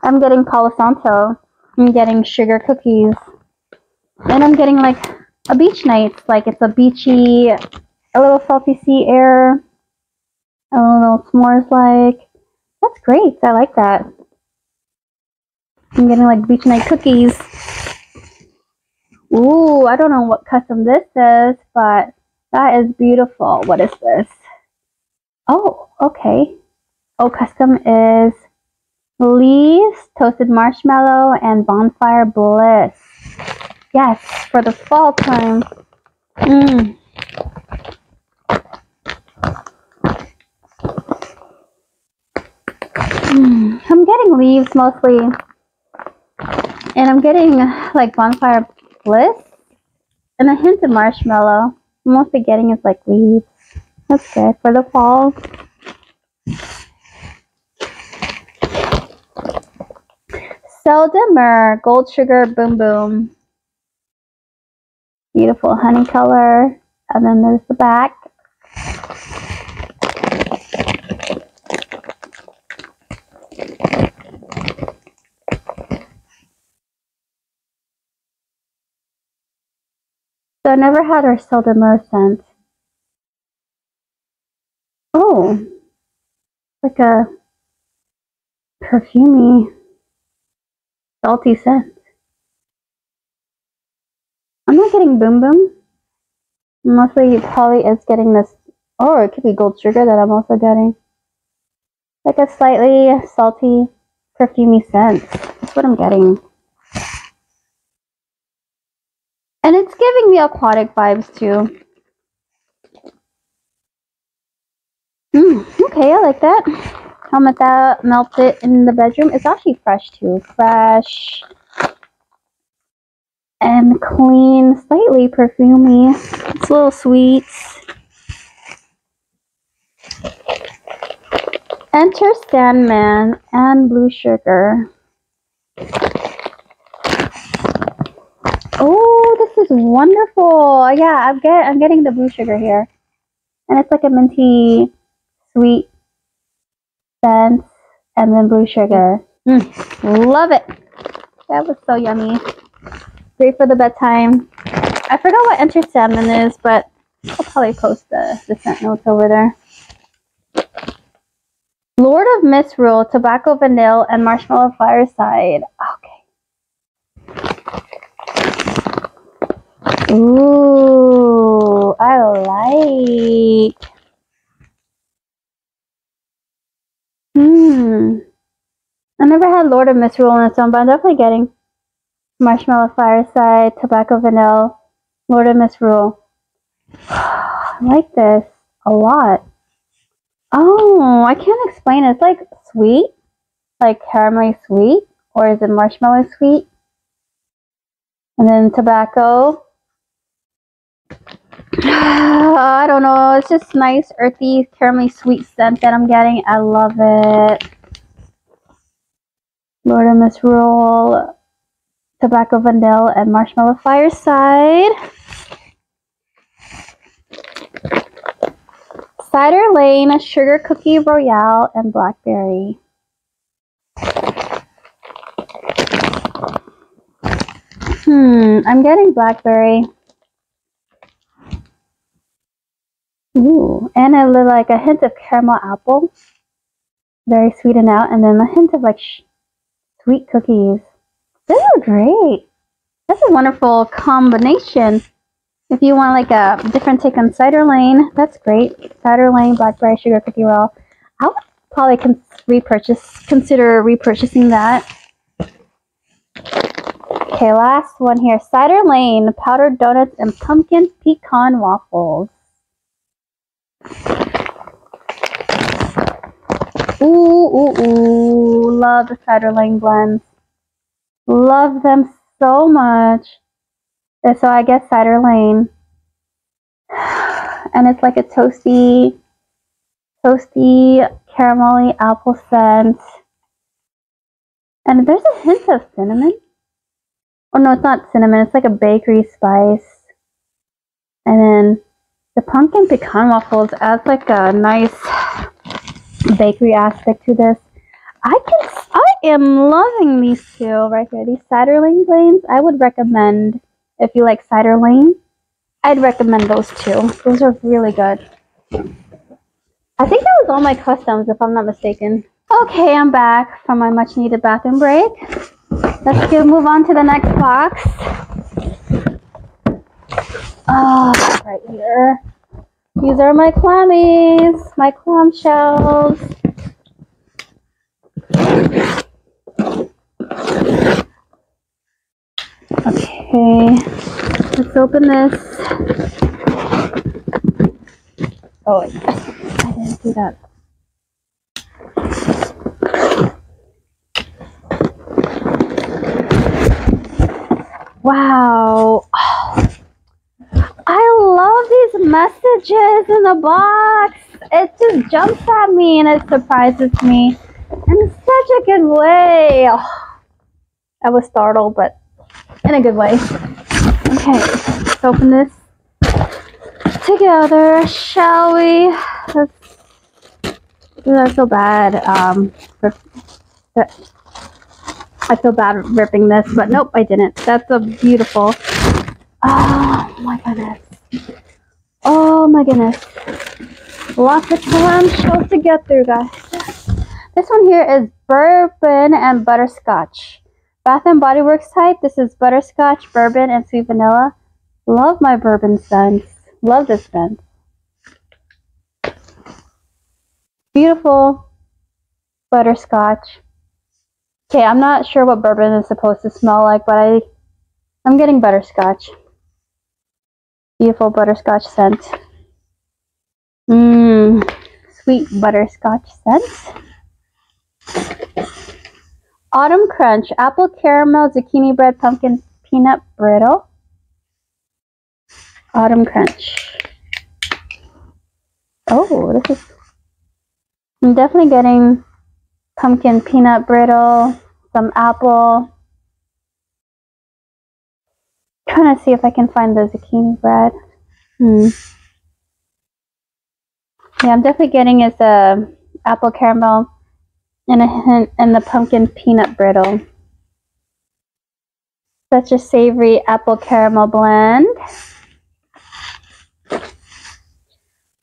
I'm getting Palo Santo. I'm getting sugar cookies. And I'm getting like a beach night. Like it's a beachy, a little salty sea air, a little s'mores like. That's great. I like that. I'm getting like beach night cookies. Ooh, I don't know what custom this is, but that is beautiful. What is this? Oh, okay. Oh, custom is leaves, toasted marshmallow, and bonfire bliss. Yes, for the fall time. Mmm. Hmm, leaves mostly. And I'm getting like bonfire bliss and a hint of marshmallow. I'm mostly getting is like leaves. That's good for the fall. Sel de Mer Gold Sugar Boom Boom. Beautiful honey color. And then there's the back. I never had our Sel de Mer scent. Oh, like a perfumey, salty scent. I'm not getting boom boom. Mostly probably is getting this, or it could be gold sugar that I'm also getting. Like a slightly salty, perfumey scent. That's what I'm getting. And it's giving me aquatic vibes too. Mm, okay, I like that. I'll make that melt it in the bedroom. It's actually fresh too. Fresh and clean, slightly perfumy. It's a little sweet. Enter Sandman and Blue Sugar. Oh, this is wonderful. Yeah, I'm get I'm getting the blue sugar here. And it's like a minty sweet scent and then blue sugar. Mm, love it. That was so yummy. Great for the bedtime. I forgot what Enter Sandman is, but I'll probably post the, the scent notes over there. Lord of Misrule, Tobacco Vanille, and Marshmallow Fireside. Okay. Ooh, I like. Hmm. I never had Lord of Misrule on its own, but I'm definitely getting Marshmallow Fireside, Tobacco Vanilla, Lord of Misrule. *sighs* I like this a lot. Oh, I can't explain it. It's like sweet, like caramelly sweet, or is it marshmallow sweet? And then tobacco, *sighs* I don't know. It's just nice, earthy, caramelly sweet scent that I'm getting. I love it. Lord of Misrule, Tobacco Vanilla, and Marshmallow Fireside. Cider Lane, Sugar Cookie Royale, and Blackberry. Hmm, I'm getting Blackberry. Ooh, and a little, like a hint of caramel apple, very sweetened out, and then a hint of like sweet cookies. These are great. That's a wonderful combination. If you want like a different take on cider lane, that's great. Cider lane, blackberry sugar cookie roll. I would probably con repurchase, consider repurchasing that. Okay, last one here. Cider lane, powdered donuts, and pumpkin pecan waffles. Ooh, ooh, ooh. Love the cider lane blends. Love them so much. And so I guess cider lane. *sighs* And it's like a toasty, toasty, caramelly apple scent. And there's a hint of cinnamon. Oh no, it's not cinnamon. It's like a bakery spice. And then the pumpkin pecan waffles adds like a nice bakery aspect to this. I can, I am loving these two right here. These cider lane blends. I would recommend if you like cider lane. I'd recommend those two. Those are really good. I think that was all my customs, if I'm not mistaken. Okay, I'm back from my much needed bathroom break. Let's move on to the next box. Ah, oh, right here. These are my clammies, my clam shells. Okay, let's open this. Oh, I didn't do that. Wow. Oh love these messages in the box. It just jumps at me and it surprises me in such a good way. Oh, *sighs* I was startled, but in a good way. Okay, let's open this together, shall we? Let's, I feel bad. Um, I feel bad ripping this, but nope, I didn't. That's a beautiful. Oh my goodness. Oh my goodness. Lots of clamshells to get through, guys. This one here is bourbon and butterscotch. Bath and Body Works type. This is butterscotch, bourbon, and sweet vanilla. Love my bourbon scents. Love this scent. Beautiful butterscotch. Okay, I'm not sure what bourbon is supposed to smell like, but I, I'm getting butterscotch. Beautiful butterscotch scent. Mmm, sweet butterscotch scent. Autumn Crunch, apple caramel, zucchini bread, pumpkin peanut brittle. Autumn Crunch. Oh, this is. I'm definitely getting pumpkin peanut brittle, some apple. Trying to see if I can find the zucchini bread. Hmm. Yeah, I'm definitely getting is a apple caramel and a hint and the pumpkin peanut brittle. Such a savory apple caramel blend.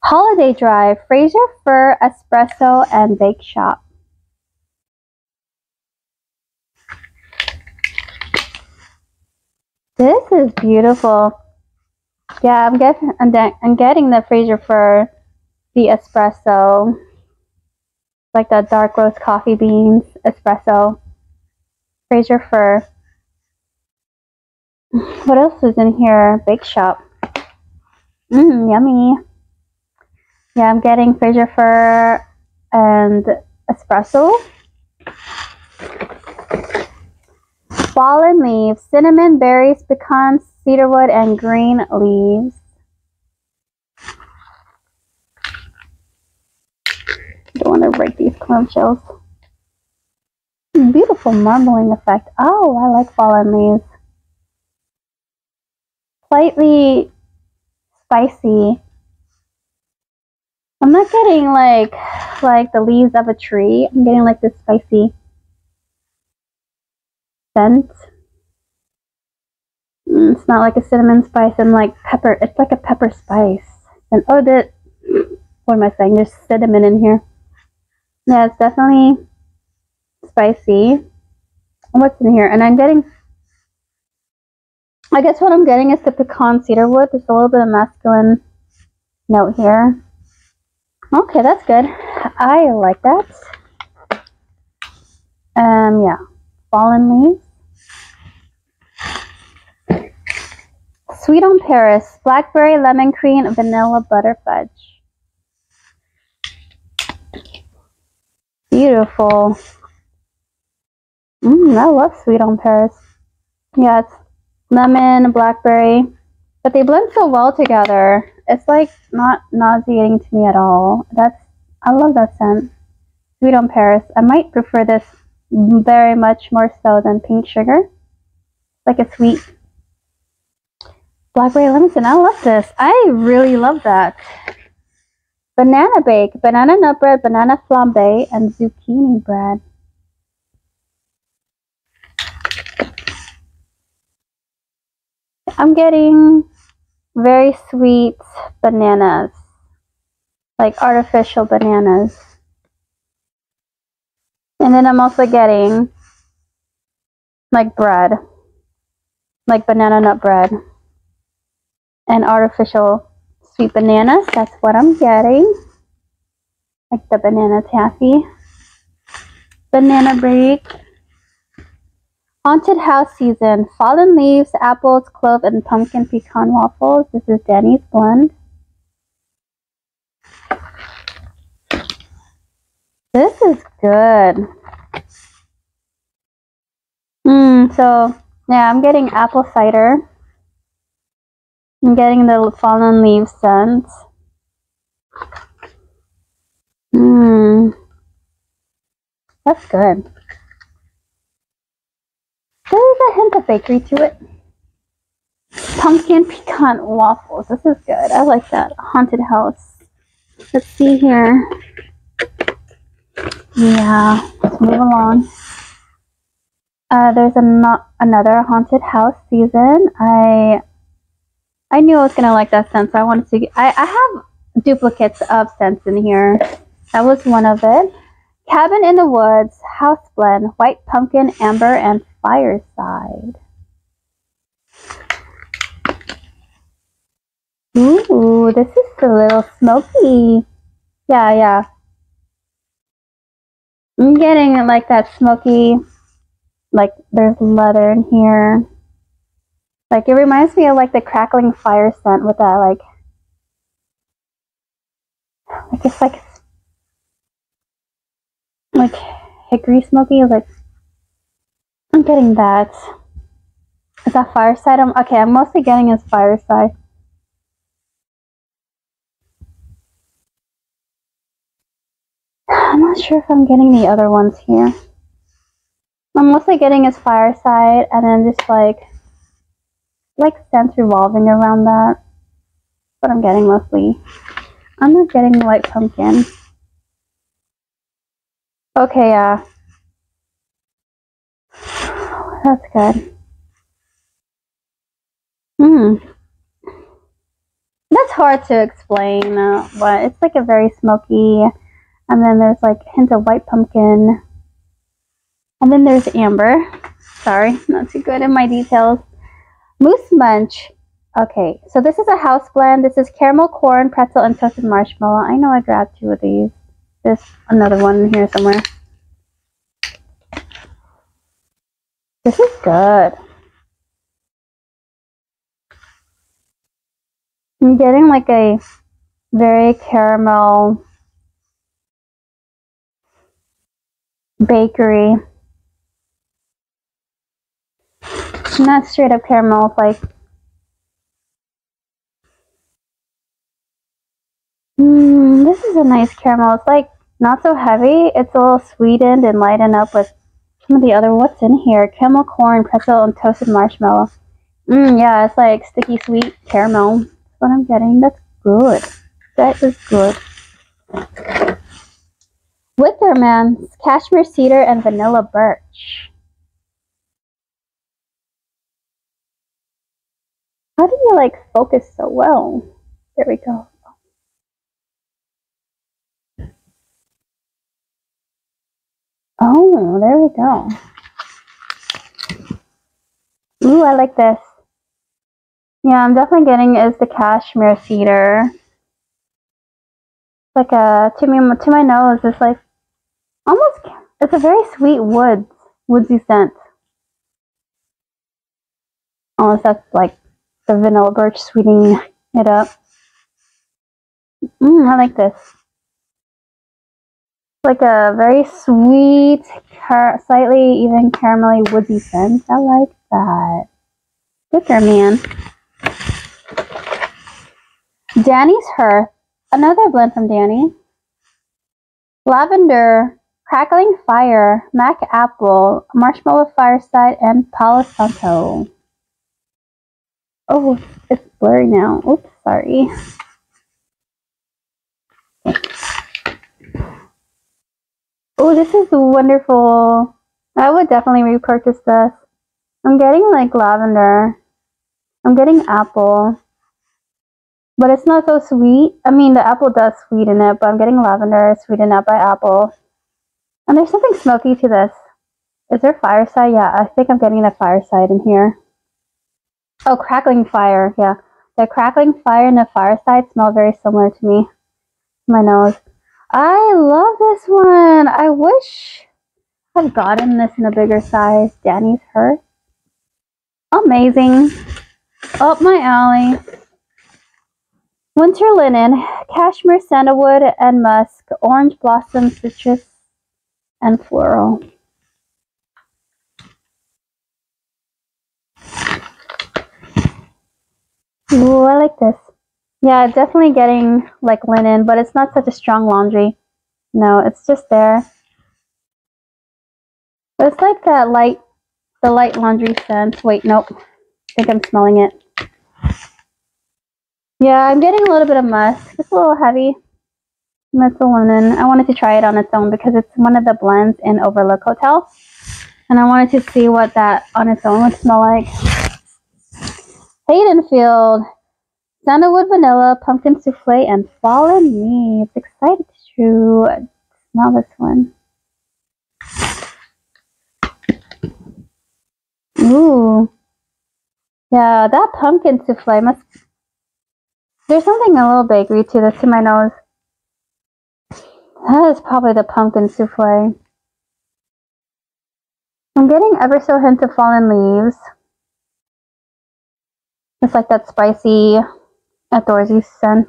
Holiday Drive, Fraser Fir Espresso and Bake Shop. This is beautiful. Yeah, I'm getting I'm, getting the Fraser Fir the espresso. Like the dark roast coffee beans espresso. Fraser fir. What else is in here? Bake Shop. Mmm, yummy. Yeah, I'm getting Fraser fir and espresso. Fallen leaves, cinnamon, berries, pecans, cedarwood, and green leaves. Don't want to break these clamshells. Mm, beautiful marbling effect. Oh, I like fallen leaves. Slightly spicy I'm not getting like like the leaves of a tree. I'm getting like this spicy scent. Mm, it's not like a cinnamon spice and like pepper. It's like a pepper spice. And oh, the what am I saying? There's cinnamon in here. Yeah, it's definitely spicy. What's in here? And I'm getting. I guess what I'm getting is the pecan cedarwood. There's a little bit of masculine note here. Okay, that's good. I like that. Um, yeah. Fallen leaves. Sweet on Paris. Blackberry, lemon cream, vanilla butter fudge. Beautiful. Mmm, I love Sweet on Paris. Yeah, it's lemon, blackberry. But they blend so well together it's like not nauseating to me at all. That's I love that scent. Sweet on Paris. I might prefer this very much more so than pink sugar. Like a sweet blackberry lemon I love this. I really love that. Banana bake, banana nut bread, banana flambe, and zucchini bread. I'm getting very sweet bananas, like artificial bananas. And then I'm also getting like bread, like banana nut bread and artificial sweet bananas. That's what I'm getting. Like the banana taffy. Banana break. Haunted House Season. Fallen Leaves, Apples, Clove, and Pumpkin Pecan Waffles. This is Danny's blend. This is good. Mmm, so Yeah, I'm getting apple cider. I'm getting the fallen leaves scent. Mmm. That's good. There's a hint of bakery to it. Pumpkin pecan waffles. This is good. I like that. Haunted house. Let's see here. Yeah, let's move along. Uh, there's a another haunted house season. I I knew I was gonna like that scent, so I wanted to. I I have duplicates of scents in here. That was one of it. Cabin in the Woods, House Blend, White Pumpkin, Amber, and Fireside. Ooh, this is a little smoky. Yeah, yeah. I'm getting like that smoky, like there's leather in here. Like it reminds me of like the crackling fire scent with that like, like it's like, like hickory smoky. Like I'm getting that. Is that fireside? I'm okay. I'm mostly getting is fireside. I'm not sure if I'm getting the other ones here. I'm mostly getting his fireside and then just like like scents revolving around that. What I'm getting mostly. I'm not getting white pumpkin. Okay, yeah. Uh, that's good. Hmm. That's hard to explain, uh, but it's like a very smoky and then there's like hints of white pumpkin. And then there's amber. Sorry, *laughs* not too good in my details. Moose Munch. Okay, so this is a house blend. This is caramel corn, pretzel, and toasted marshmallow. I know I grabbed two of these. There's another one in here somewhere. This is good. I'm getting like a very caramel bakery. Not straight up caramel, it's like mm, this is a nice caramel. It's like not so heavy. It's a little sweetened and lightened up with some of the other what's in here. Caramel corn, pretzel, and toasted marshmallow. Mmm, yeah, it's like sticky sweet caramel. That's what I'm getting. That's good. That is good. Wickerman's Cashmere Cedar and Vanilla Birch. How do you like focus so well? There we go. Oh, there we go. Ooh, I like this. Yeah, I'm definitely getting is the cashmere cedar. Like a to me to my nose, it's like almost it's a very sweet woods, woodsy scent. Almost that's like the vanilla birch sweetening it up. Mmm, I like this. Like a very sweet, slightly even caramelly woodsy scent. I like that. Good there, man. Danny's Hearth. Another blend from Danny. Lavender Crackling Fire, Mac Apple, Marshmallow Fireside, and Palo Santo. Oh, it's blurry now. Oops, sorry. Oh, this is wonderful. I would definitely repurchase this. I'm getting like lavender. I'm getting apple. But it's not so sweet. I mean, the apple does sweeten it, but I'm getting lavender sweetened up by apple. And there's something smoky to this. Is there fireside? Yeah, I think I'm getting the fireside in here. Oh, crackling fire. Yeah. The crackling fire and the fireside smell very similar to me. My nose. I love this one. I wish I've gotten this in a bigger size. Danny's Hearth. Amazing. Up my alley. Winter linen, cashmere, sandalwood, and musk, orange blossom, citrus, and floral Ooh, I like this. Yeah, definitely getting like linen, but it's not such a strong laundry. No, it's just there. It's like that light, the light laundry scent. Wait, nope. I think I'm smelling it. Yeah, I'm getting a little bit of musk. It's a little heavy. It's a linen. I wanted to try it on its own because it's one of the blends in Overlook Hotel. And I wanted to see what that on its own would smell like. Haydenfield. Sandalwood vanilla, pumpkin souffle, and fall in me. It's excited to smell this one. Ooh. Yeah, that pumpkin souffle must... There's something a little bakery to this to my nose. That is probably the pumpkin souffle. I'm getting ever so hint of fallen leaves. It's like that spicy, outdoorsy scent.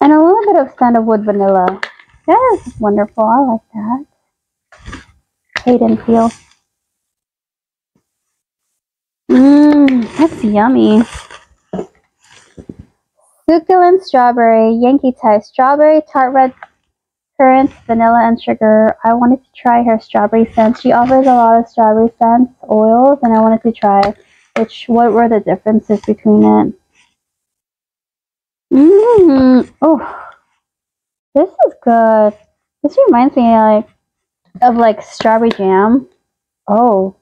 And a little bit of sandalwood vanilla. That is wonderful. I like that. Haydenfield. Mmm, that's yummy. Succulent strawberry, Yankee type strawberry, tart red currants, vanilla, and sugar. I wanted to try her strawberry scent. She offers a lot of strawberry scents, oils, and I wanted to try which what were the differences between it. Mmm. Oh, this is good. This reminds me like of like strawberry jam. Oh,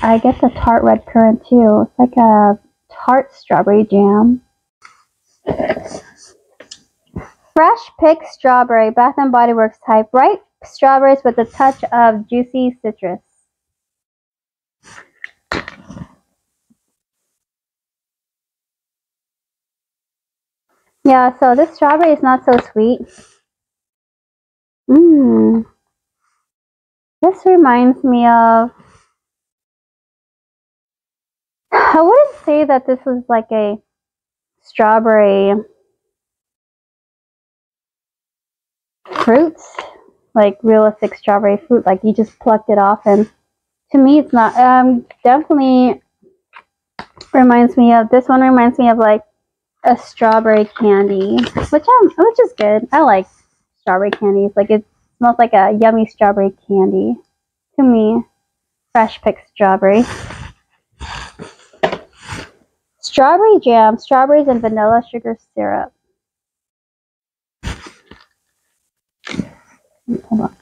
I get the tart red currant too. It's like a tart strawberry jam. Fresh picked strawberry, Bath and Body Works type. Ripe strawberries with a touch of juicy citrus. Yeah, so this strawberry is not so sweet. Mmm. This reminds me of... *sighs* I wouldn't say that this was like a strawberry fruits, like realistic strawberry fruit, like you just plucked it off and to me it's not um definitely reminds me of this one reminds me of like a strawberry candy which um which is good. I like strawberry candies. Like it smells like a yummy strawberry candy. To me fresh picked strawberry. Strawberry jam strawberries and vanilla sugar syrup Hold on.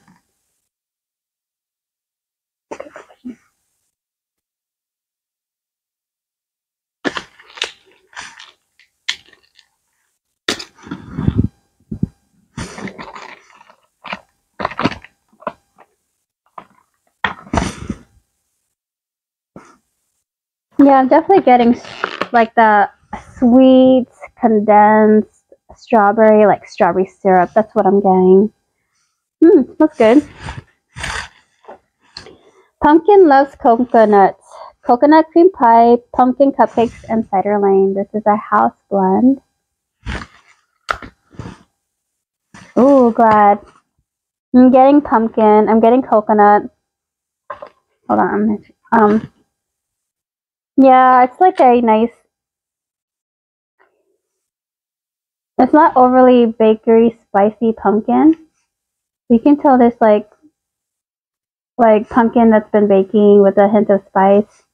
Yeah, I'm definitely getting like the sweet condensed strawberry, like strawberry syrup. That's what I'm getting. Hmm, that's good. Pumpkin loves coconuts. Coconut cream pie, pumpkin cupcakes, and cider lane. This is a house blend. Ooh, glad. I'm getting pumpkin. I'm getting coconut. Hold on. Um, yeah, it's like a nice. It's not overly bakery spicy pumpkin you can tell there's like like pumpkin that's been baking with a hint of spice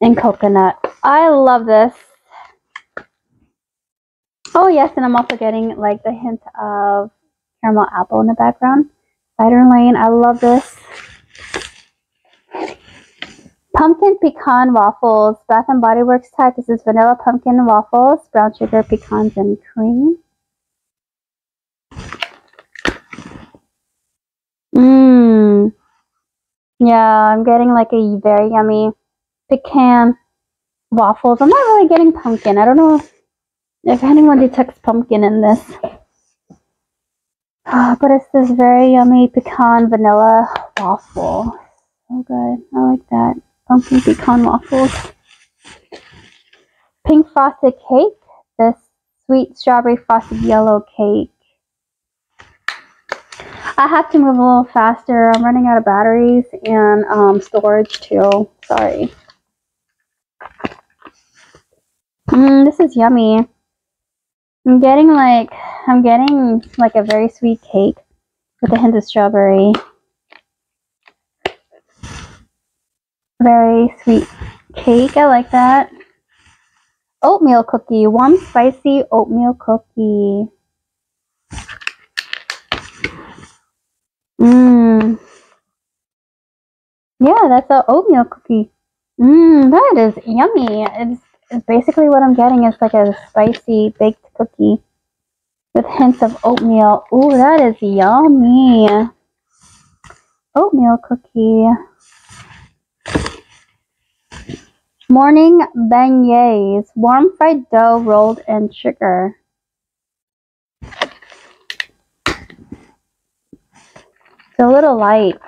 and coconut. I love this. Oh yes, and I'm also getting like the hint of caramel apple in the background. Cider Lane, I love this. Pumpkin pecan waffles, Bath and Body Works type. This is vanilla pumpkin waffles, brown sugar, pecans, and cream. Mmm. Yeah, I'm getting like a very yummy pecan waffles. I'm not really getting pumpkin. I don't know if anyone detects pumpkin in this. Oh, but it's this very yummy pecan vanilla waffle. So good. I like that. Pumpkin pecan waffles. Pink frosted cake. This sweet strawberry frosted yellow cake. I have to move a little faster. I'm running out of batteries and um, storage too. Sorry. Mm, this is yummy. I'm getting like, I'm getting like a very sweet cake with a hint of strawberry. Very sweet cake. I like that. Oatmeal cookie. One spicy oatmeal cookie. Mmm. Yeah, that's an oatmeal cookie. Mmm, that is yummy. It's, it's basically what I'm getting is like a spicy baked cookie with hints of oatmeal. Ooh, that is yummy. Oatmeal cookie. Morning beignets, warm fried dough rolled in sugar. A little light.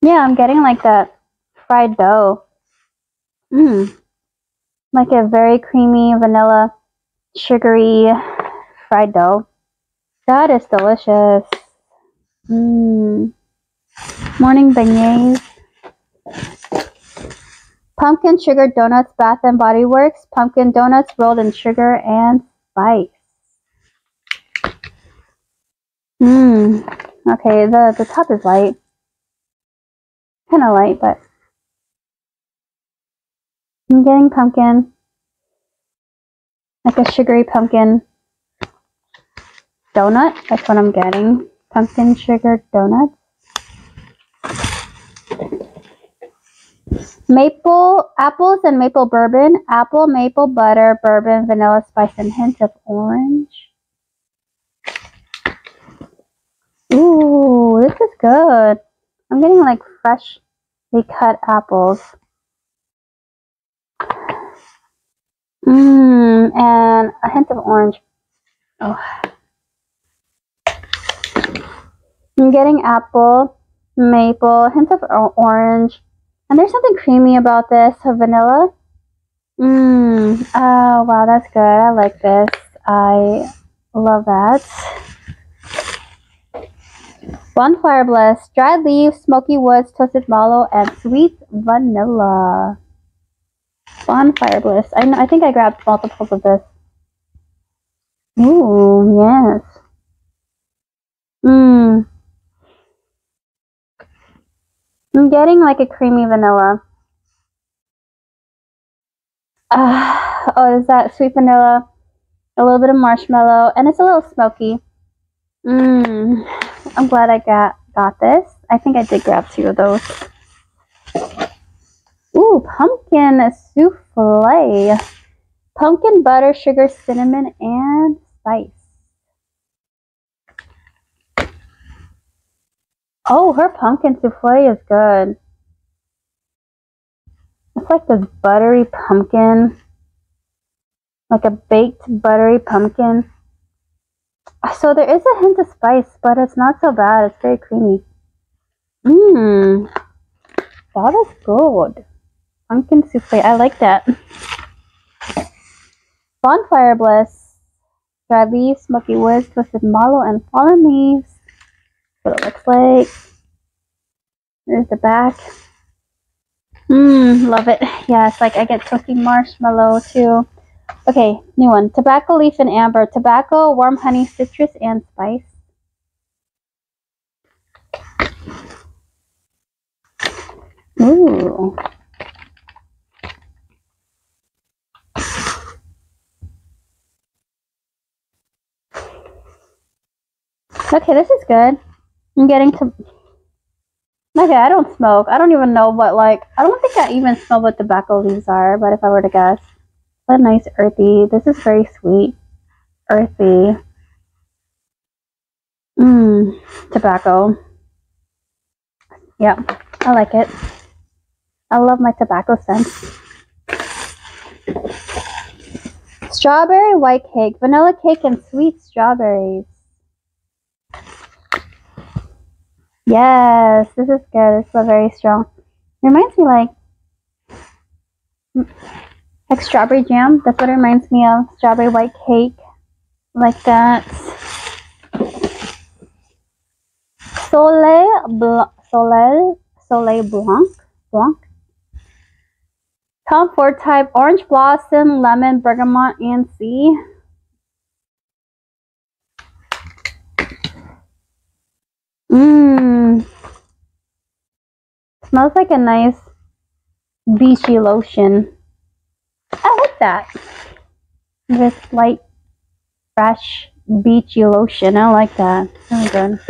Yeah, I'm getting like that fried dough. Mmm. Like a very creamy, vanilla, sugary fried dough. That is delicious. Mmm. Morning beignets. Pumpkin sugar donuts, Bath and Body Works. Pumpkin donuts rolled in sugar and spice. Mmm. Okay, the, the top is light kind of light, but I'm getting pumpkin, like a sugary pumpkin donut. That's what I'm getting. Pumpkin sugar donut. Maple, apples and maple bourbon, apple, maple butter, bourbon, vanilla spice, and hint of orange. Ooh, this is good. I'm getting like fresh they cut apples. Mmm, and a hint of orange. Oh. I'm getting apple, maple, hint of orange. And there's something creamy about this, vanilla. Mmm, oh wow, that's good. I like this. I love that. Bonfire Bliss, dried leaves, smoky woods, toasted mallow, and sweet vanilla. Bonfire Bliss. I, know, I think I grabbed multiples of this. Ooh, yes. Mmm. I'm getting like a creamy vanilla. Uh, oh, is that sweet vanilla? A little bit of marshmallow, and it's a little smoky. Mmm. I'm glad I got got this. I think I did grab two of those. Ooh, pumpkin souffle. Pumpkin butter, sugar, cinnamon, and spice. Oh, her pumpkin souffle is good. It's like this buttery pumpkin. Like a baked buttery pumpkin. So there is a hint of spice, but it's not so bad. It's very creamy. Mmm. That is good. Pumpkin souffle. I like that. Bonfire Bliss. Dried leaves, smoky woods, twisted mallow, and fallen leaves. What it looks like. There's the back. Mmm, love it. Yeah, it's like I get toasty marshmallow too. Okay, new one. Tobacco leaf and amber. Tobacco, warm honey, citrus, and spice. Ooh. Okay, this is good. I'm getting to... Okay, I don't smoke. I don't even know what, like... I don't think I even smell what tobacco leaves are, but if I were to guess. Nice earthy. This is very sweet. Earthy. Mmm. Tobacco. Yeah, I like it. I love my tobacco scent. Strawberry white cake, vanilla cake, and sweet strawberries. Yes, this is good. Is very strong. Reminds me like like strawberry jam. That's what it reminds me of. Strawberry white cake. Like that. Soleil Blanc. Soleil, Soleil Blanc. Blanc. Tom Ford type, orange blossom, lemon, bergamot, and sea. Mmm. Smells like a nice beachy lotion. I like that. This light, fresh, beachy lotion. I like that. Really good.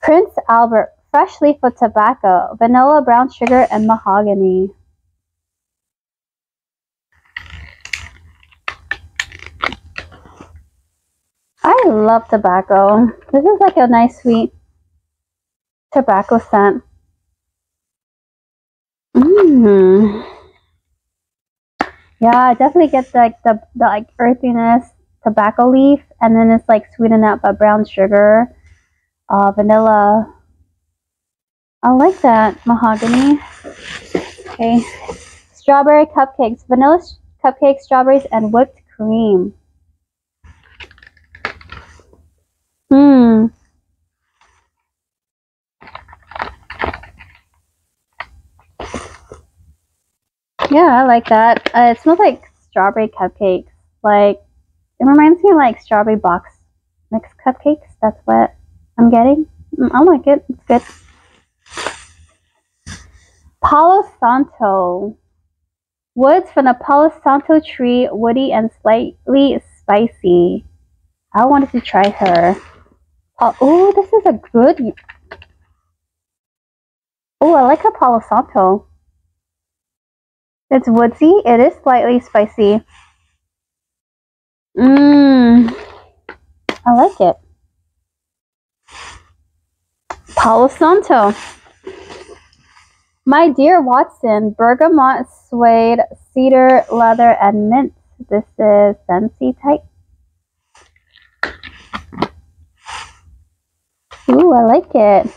Prince Albert, fresh leaf of tobacco, vanilla, brown sugar, and mahogany. I love tobacco. This is like a nice sweet tobacco scent. Mmm. Yeah, I definitely get like the, the like earthiness tobacco leaf, and then it's like sweetened up by brown sugar, uh, vanilla. I like that mahogany. Okay, strawberry cupcakes, vanilla cupcakes, strawberries, and whipped cream. Yeah, I like that. Uh, it smells like strawberry cupcakes. Like, it reminds me of like strawberry box mixed cupcakes. That's what I'm getting. Mm, I like it. It's good. Palo Santo. Woods from the Palo Santo tree, woody and slightly spicy. I wanted to try her. Oh, oh this is a good. Oh, I like her Palo Santo. It's woodsy. It is slightly spicy. Mmm. I like it. Palo Santo. My dear Watson, bergamot, suede, cedar, leather, and mint. This is Scentsy type. Ooh, I like it.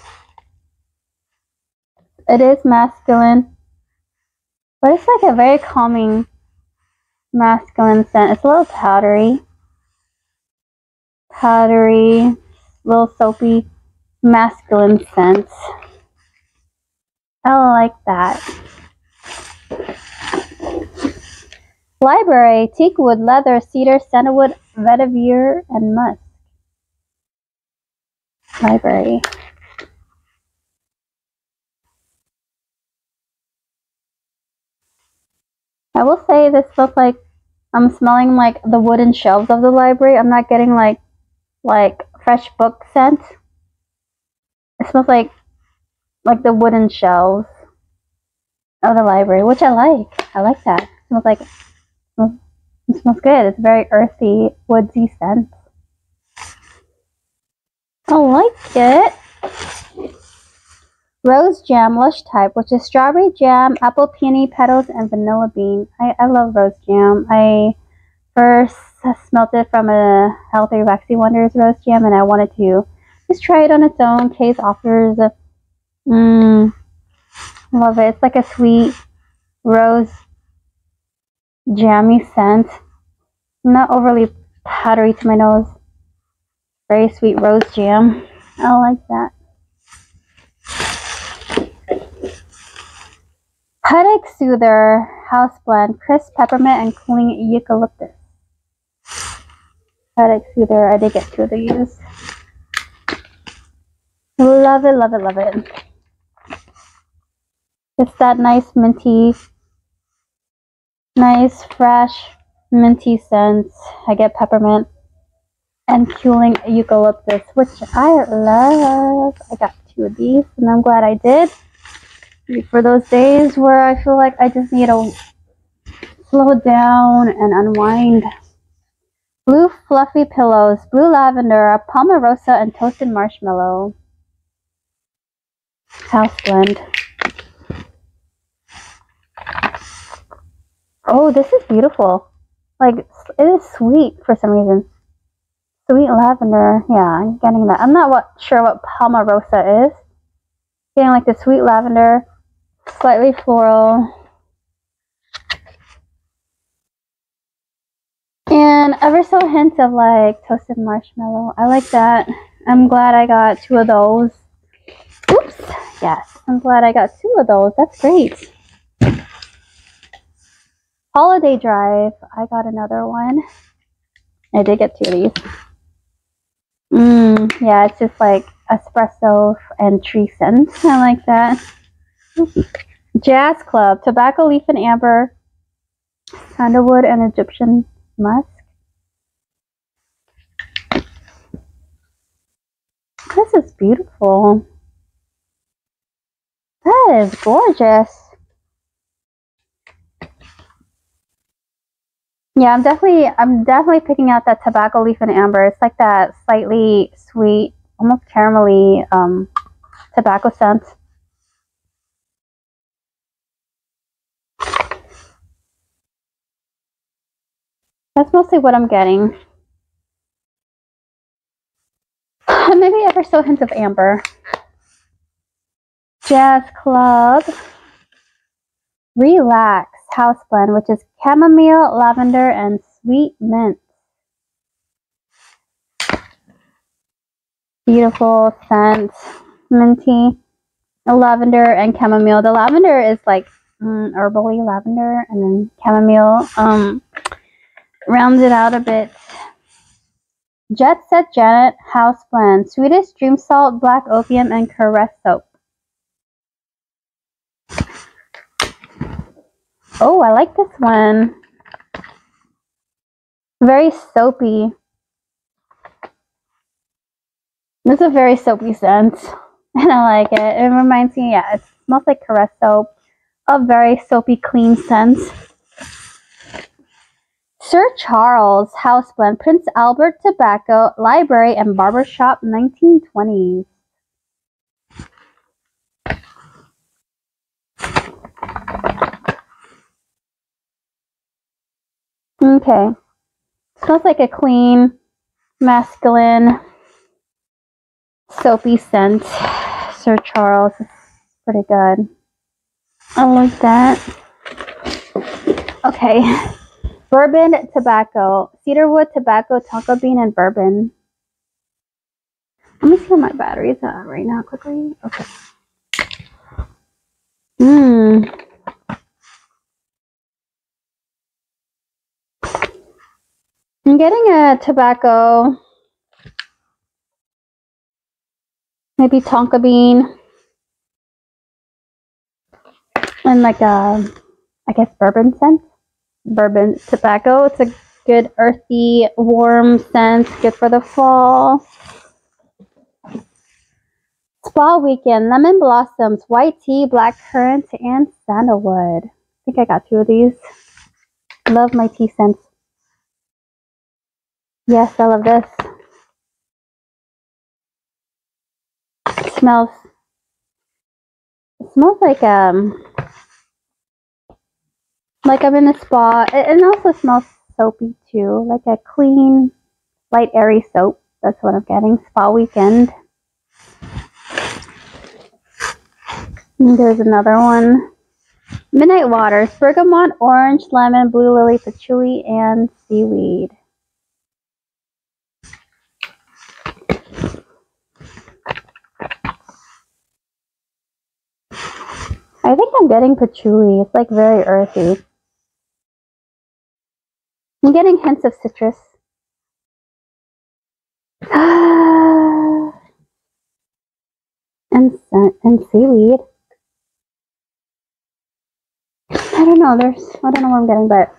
It is masculine. But it's like a very calming masculine scent. It's a little powdery. Powdery, little soapy, masculine scent. I like that. Library, teak wood, leather, cedar, sandalwood, vetiver, and musk. Library. I will say this smells like I'm smelling like the wooden shelves of the library. I'm not getting like like fresh book scent. It smells like like the wooden shelves of the library, which I like. I like that. It smells like it smells, it smells good. It's very earthy, woodsy scent. I like it. Rose jam lush type, which is strawberry jam, apple peony petals, and vanilla bean. I, I love rose jam. I first smelt it from a Healthy Waxy Wonders rose jam, and I wanted to just try it on its own. Kae's offers, a mmm, love it. It's like a sweet rose jammy scent. Not overly powdery to my nose. Very sweet rose jam. I like that. Headache soother, house blend, crisp peppermint and cooling eucalyptus. Headache soother, I did get two of these. Love it, love it, love it. It's that nice minty, nice fresh minty scent. I get peppermint and cooling eucalyptus, which I love. I got two of these and I'm glad I did for those days where I feel like I just need to slow down and unwind. Blue fluffy pillows, blue lavender, palmarosa, and toasted marshmallow. House blend. Oh, this is beautiful. Like, it is sweet for some reason. Sweet lavender. Yeah, I'm getting that. I'm not what, sure what palmarosa is. Getting like the sweet lavender slightly floral. And ever so hint of like toasted marshmallow. I like that. I'm glad I got two of those. Oops. Yes, I'm glad I got two of those. That's great. Holiday Drive. I got another one. I did get two of these. Mmm, yeah, it's just like espresso and tree scent. I like that. Jazz Club, tobacco leaf and amber, sandalwood and Egyptian musk. This is beautiful. That is gorgeous. Yeah, I'm definitely I'm definitely picking out that tobacco leaf and amber. It's like that slightly sweet, almost caramelly um, tobacco scent. That's mostly what I'm getting. *sighs* Maybe ever so hints of amber. Jazz Club. Relax House Blend, which is chamomile, lavender, and sweet mint. Beautiful scent, minty, lavender and chamomile. The lavender is like mm, herbally lavender, and then chamomile um, rounds it out a bit. Jet Set Janet House Blend, Swedish Dream Salt, Black Opium, and Caress Soap. Oh, I like this one. Very soapy. This is a very soapy scent. *laughs* And I like it. It reminds me, yeah, it smells like Caress soap. A very soapy, clean scent. Sir Charles House Blend, Prince Albert Tobacco, Library and Barbershop 1920s. Okay. Smells like a clean, masculine, soapy scent. Sir Charles is pretty good. I like that. Okay. Bourbon tobacco. Cedarwood tobacco, tonka bean, and bourbon. Let me see where my battery's at right now quickly. Okay. Mmm. I'm getting a tobacco, maybe tonka bean, and like a, I guess bourbon scent, bourbon tobacco. It's a good earthy, warm scent, good for the fall. Spa weekend, lemon blossoms, white tea, black currant, and sandalwood. I think I got two of these. Love my tea scents. Yes, I love this. It smells it smells like um like I'm in a spa. It, it also smells soapy too, like a clean, light, airy soap. That's what I'm getting. Spa weekend. And there's another one. Midnight Waters, bergamot, orange, lemon, blue lily, patchouli, and seaweed. I think I'm getting patchouli. It's like very earthy. I'm getting hints of citrus. *sighs* and, and seaweed. I don't know. There's I don't know what I'm getting, but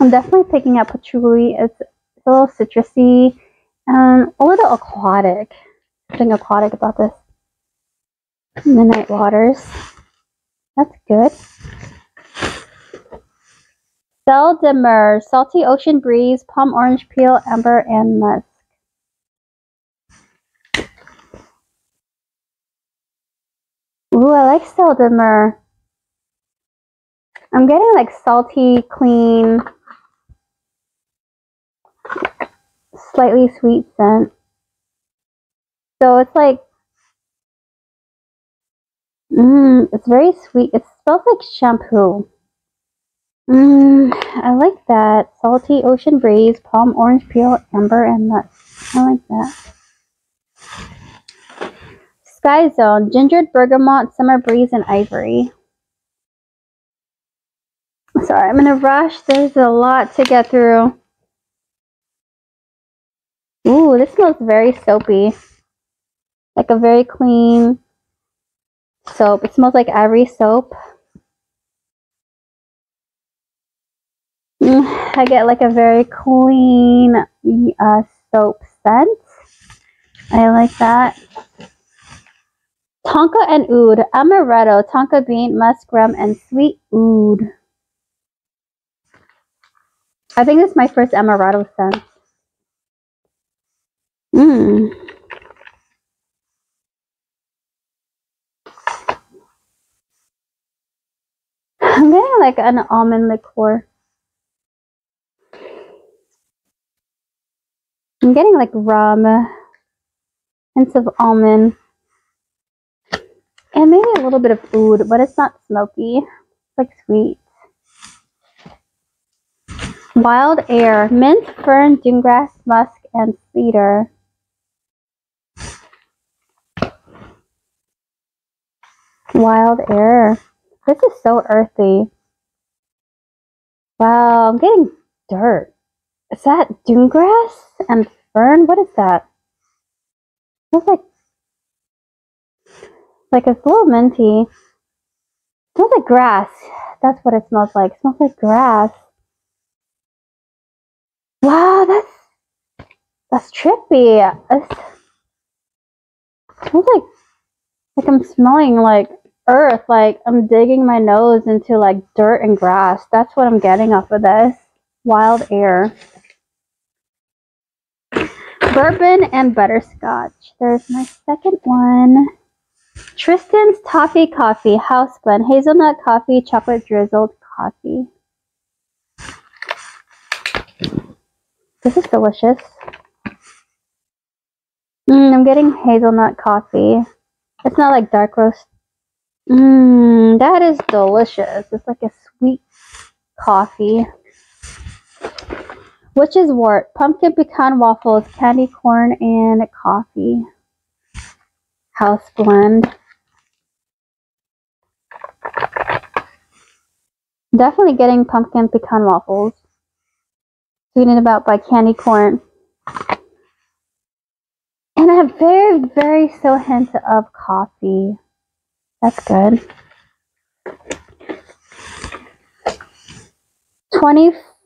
I'm definitely picking up patchouli. It's, it's a little citrusy and a little aquatic. Something aquatic about this. Midnight Waters. That's good. Sel de Mer, salty ocean breeze, palm orange peel, amber, and musk. Ooh, I like Sel de Mer. I'm getting like salty, clean, slightly sweet scent. So it's like Mmm, it's very sweet. It smells like shampoo. Mmm, I like that. Salty ocean breeze, palm orange peel, amber, and nuts. I like that. Sky Zone, Gingered Bergamot, Summer Breeze, and Ivory. Sorry, I'm in a rush. There's a lot to get through. Ooh, this smells very soapy. Like a very clean soap. It smells like ivory soap. I get like a very clean uh, soap scent. I like that. Tonka and oud, amaretto, tonka bean, musk rum, and sweet oud. I think is my first amaretto scent. Mmm. I'm getting like an almond liqueur. I'm getting like rum, hints of almond, and maybe a little bit of oud, but it's not smoky. It's like sweet. Wild air, mint, fern, dune grass, musk, and cedar. Wild air. This is so earthy. Wow, I'm getting dirt. Is that dune grass and fern? What is that? Smells like like it's a little minty. Smells like grass. That's what it smells like. It smells like grass. Wow, that's that's trippy. It smells like like I'm smelling like earth. Like I'm digging my nose into like dirt and grass. That's what I'm getting off of this. Wild air. Bourbon and butterscotch. There's my second one. Tristan's Toffee Coffee, House Blend, Hazelnut Coffee, Chocolate Drizzled Coffee. This is delicious. Mm, I'm getting hazelnut coffee. It's not like dark roast. Mmm, that is delicious. It's like a sweet coffee. Witch's wort, pumpkin pecan waffles, candy corn, and coffee. House blend. Definitely getting pumpkin pecan waffles. Sweetened about by candy corn. And a very, very still hint of coffee. That's good.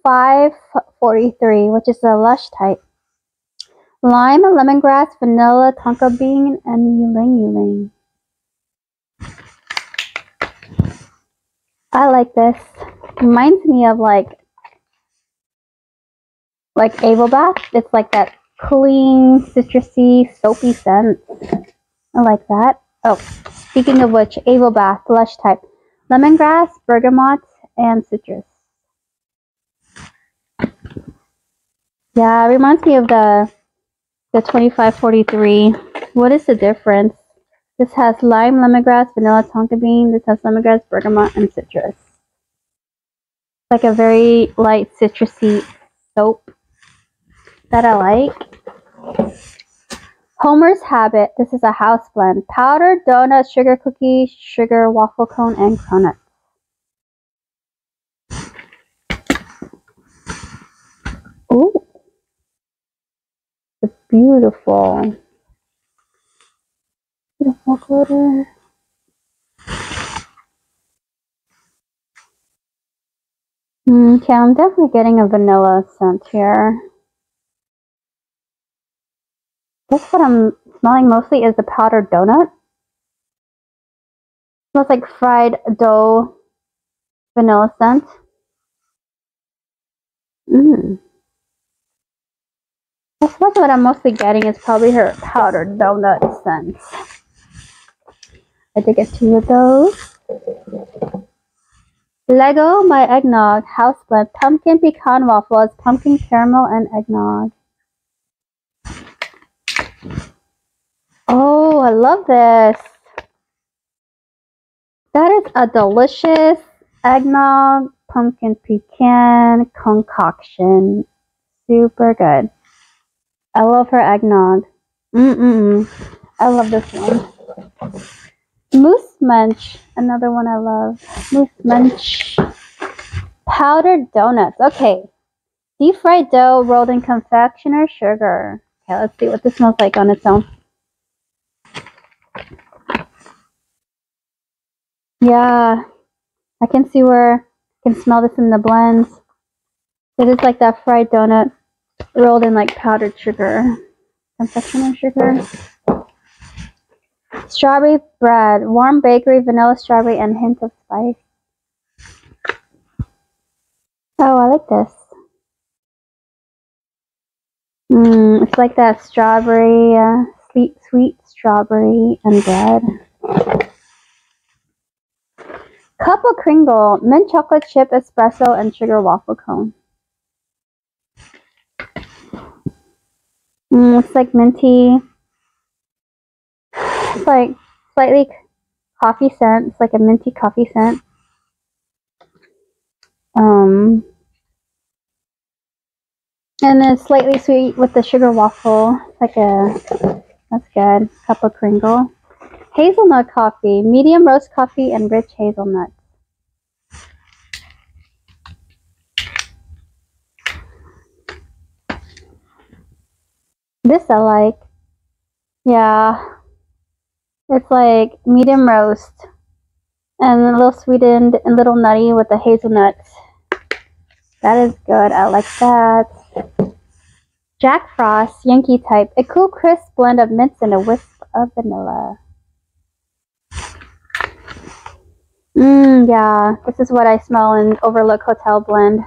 2543, which is the lush type. Lime, lemongrass, vanilla, tonka bean, and ylang ylang. I like this. Reminds me of like like Bath. It's like that clean, citrusy, soapy scent. I like that. Oh, speaking of which, Bath, Lush type. Lemongrass, bergamot, and citrus. Yeah, it reminds me of the the 2543. What is the difference? This has lime, lemongrass, vanilla, tonka bean. This has lemongrass, bergamot, and citrus. Like a very light citrusy soap that I like. Homer's Habit. This is a house blend. Powdered donut, sugar cookie, sugar waffle cone, and cronut. Ooh. Beautiful. Beautiful glitter. Okay, I'm definitely getting a vanilla scent here. Guess what I'm smelling mostly is the powdered donut. Smells like fried dough vanilla scent. Mmm. I suppose what I'm mostly getting is probably her powdered donut scent. I did get two of those. Lego My Eggnog House Blend Pumpkin Pecan Waffles, Pumpkin Caramel, and Eggnog. Oh, I love this. That is a delicious eggnog pumpkin pecan concoction. Super good. I love her eggnog. Mm-mm. I love this one. Moose Munch, another one I love. Moose Munch. Powdered donuts. Okay. Deep fried dough rolled in confectioner sugar. Okay, let's see what this smells like on its own. Yeah, I can see where I can smell this in the blends. It is like that fried donut rolled in like powdered sugar. Confectioner sugar. Strawberry bread, warm bakery, vanilla strawberry, and hint of spice. Oh, I like this. Mmm, it's like that strawberry, uh, sweet, sweet strawberry and bread. Cup of Kringle, mint chocolate chip espresso and sugar waffle cone. Mmm, it's like minty. It's like slightly coffee scent. It's like a minty coffee scent. Um, and then slightly sweet with the sugar waffle. It's like a, that's good. Cup of Kringle. Hazelnut coffee, medium roast coffee, and rich hazelnuts. This I like. Yeah. It's like medium roast and a little sweetened and a little nutty with the hazelnuts. That is good. I like that. Jack Frost, Yankee type. A cool crisp blend of mints and a wisp of vanilla. Mmm, yeah. This is what I smell in Overlook Hotel blend.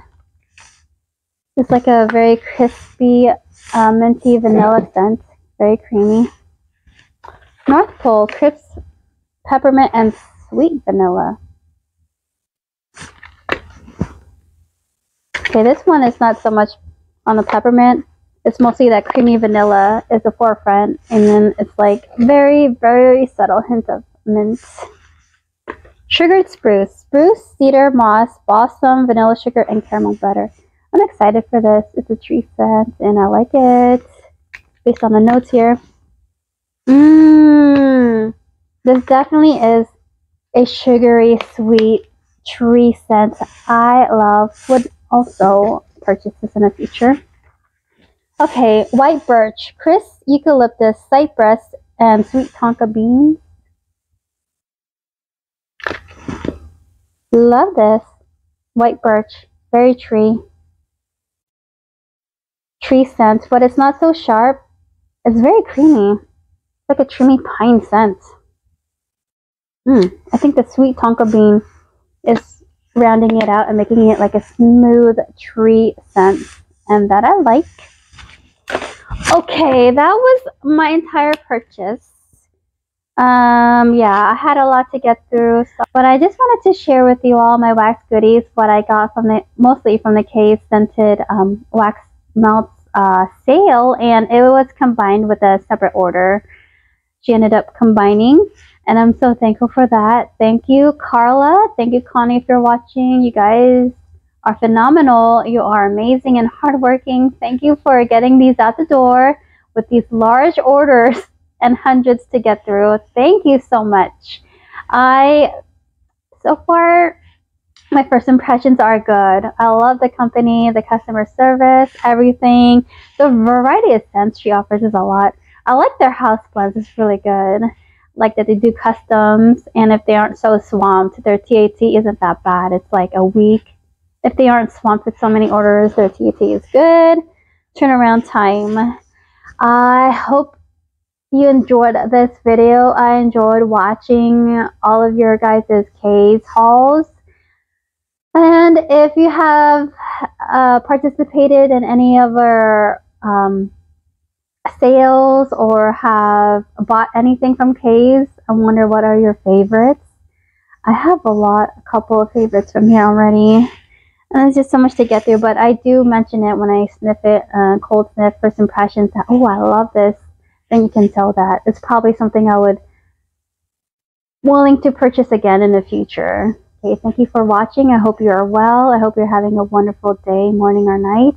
It's like a very crispy, uh, minty vanilla scent. Very creamy. North Pole, crisp peppermint and sweet vanilla. Okay, this one is not so much on the peppermint. It's mostly that creamy vanilla is the forefront, and then it's like very, very subtle hint of mint. Sugared spruce, spruce, cedar, moss, balsam, vanilla sugar, and caramel butter. I'm excited for this. It's a tree scent, and I like it based on the notes here. Mmm, this definitely is a sugary, sweet tree scent. I love. Would also purchase this in the future. Okay, white birch, crisp eucalyptus, cypress, and sweet tonka beans. Love this. White birch, very tree. Tree scent, but it's not so sharp. It's very creamy. It's like a creamy pine scent. Mm, I think the sweet tonka bean is rounding it out and making it like a smooth tree scent. And that I like. Okay, that was my entire purchase um yeah i had a lot to get through so, but i just wanted to share with you all my wax goodies what i got from the mostly from the Kae's scented um, wax melts uh, sale and it was combined with a separate order. She ended up combining and i'm so thankful for that. Thank you Karla. Thank you connie if you're watching. You guys are phenomenal. You are amazing and hardworking. Thank you for getting these out the door with these large orders *laughs* and hundreds to get through. Thank you so much. I, so far, my first impressions are good. I love the company, the customer service, everything. The variety of scents she offers is a lot. I like their house blends, it's really good. Like that they do customs, and if they aren't so swamped, their TAT isn't that bad. It's like a week. If they aren't swamped with so many orders, their TAT is good. Turnaround time. I hope you enjoyed this video. I enjoyed watching all of your guys' Kae's hauls. And if you have uh, participated in any of our um, sales or have bought anything from Kae's, I wonder what are your favorites. I have a lot, a couple of favorites from here already. And there's just so much to get through, but I do mention it when I sniff it, uh, cold sniff, first impressions that, oh, I love this then you can tell that it's probably something I would willing to purchase again in the future. Okay, thank you for watching. I hope you are well. I hope you're having a wonderful day, morning, or night,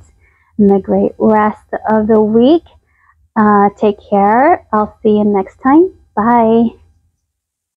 and a great rest of the week. Uh, take care. I'll see you next time. Bye.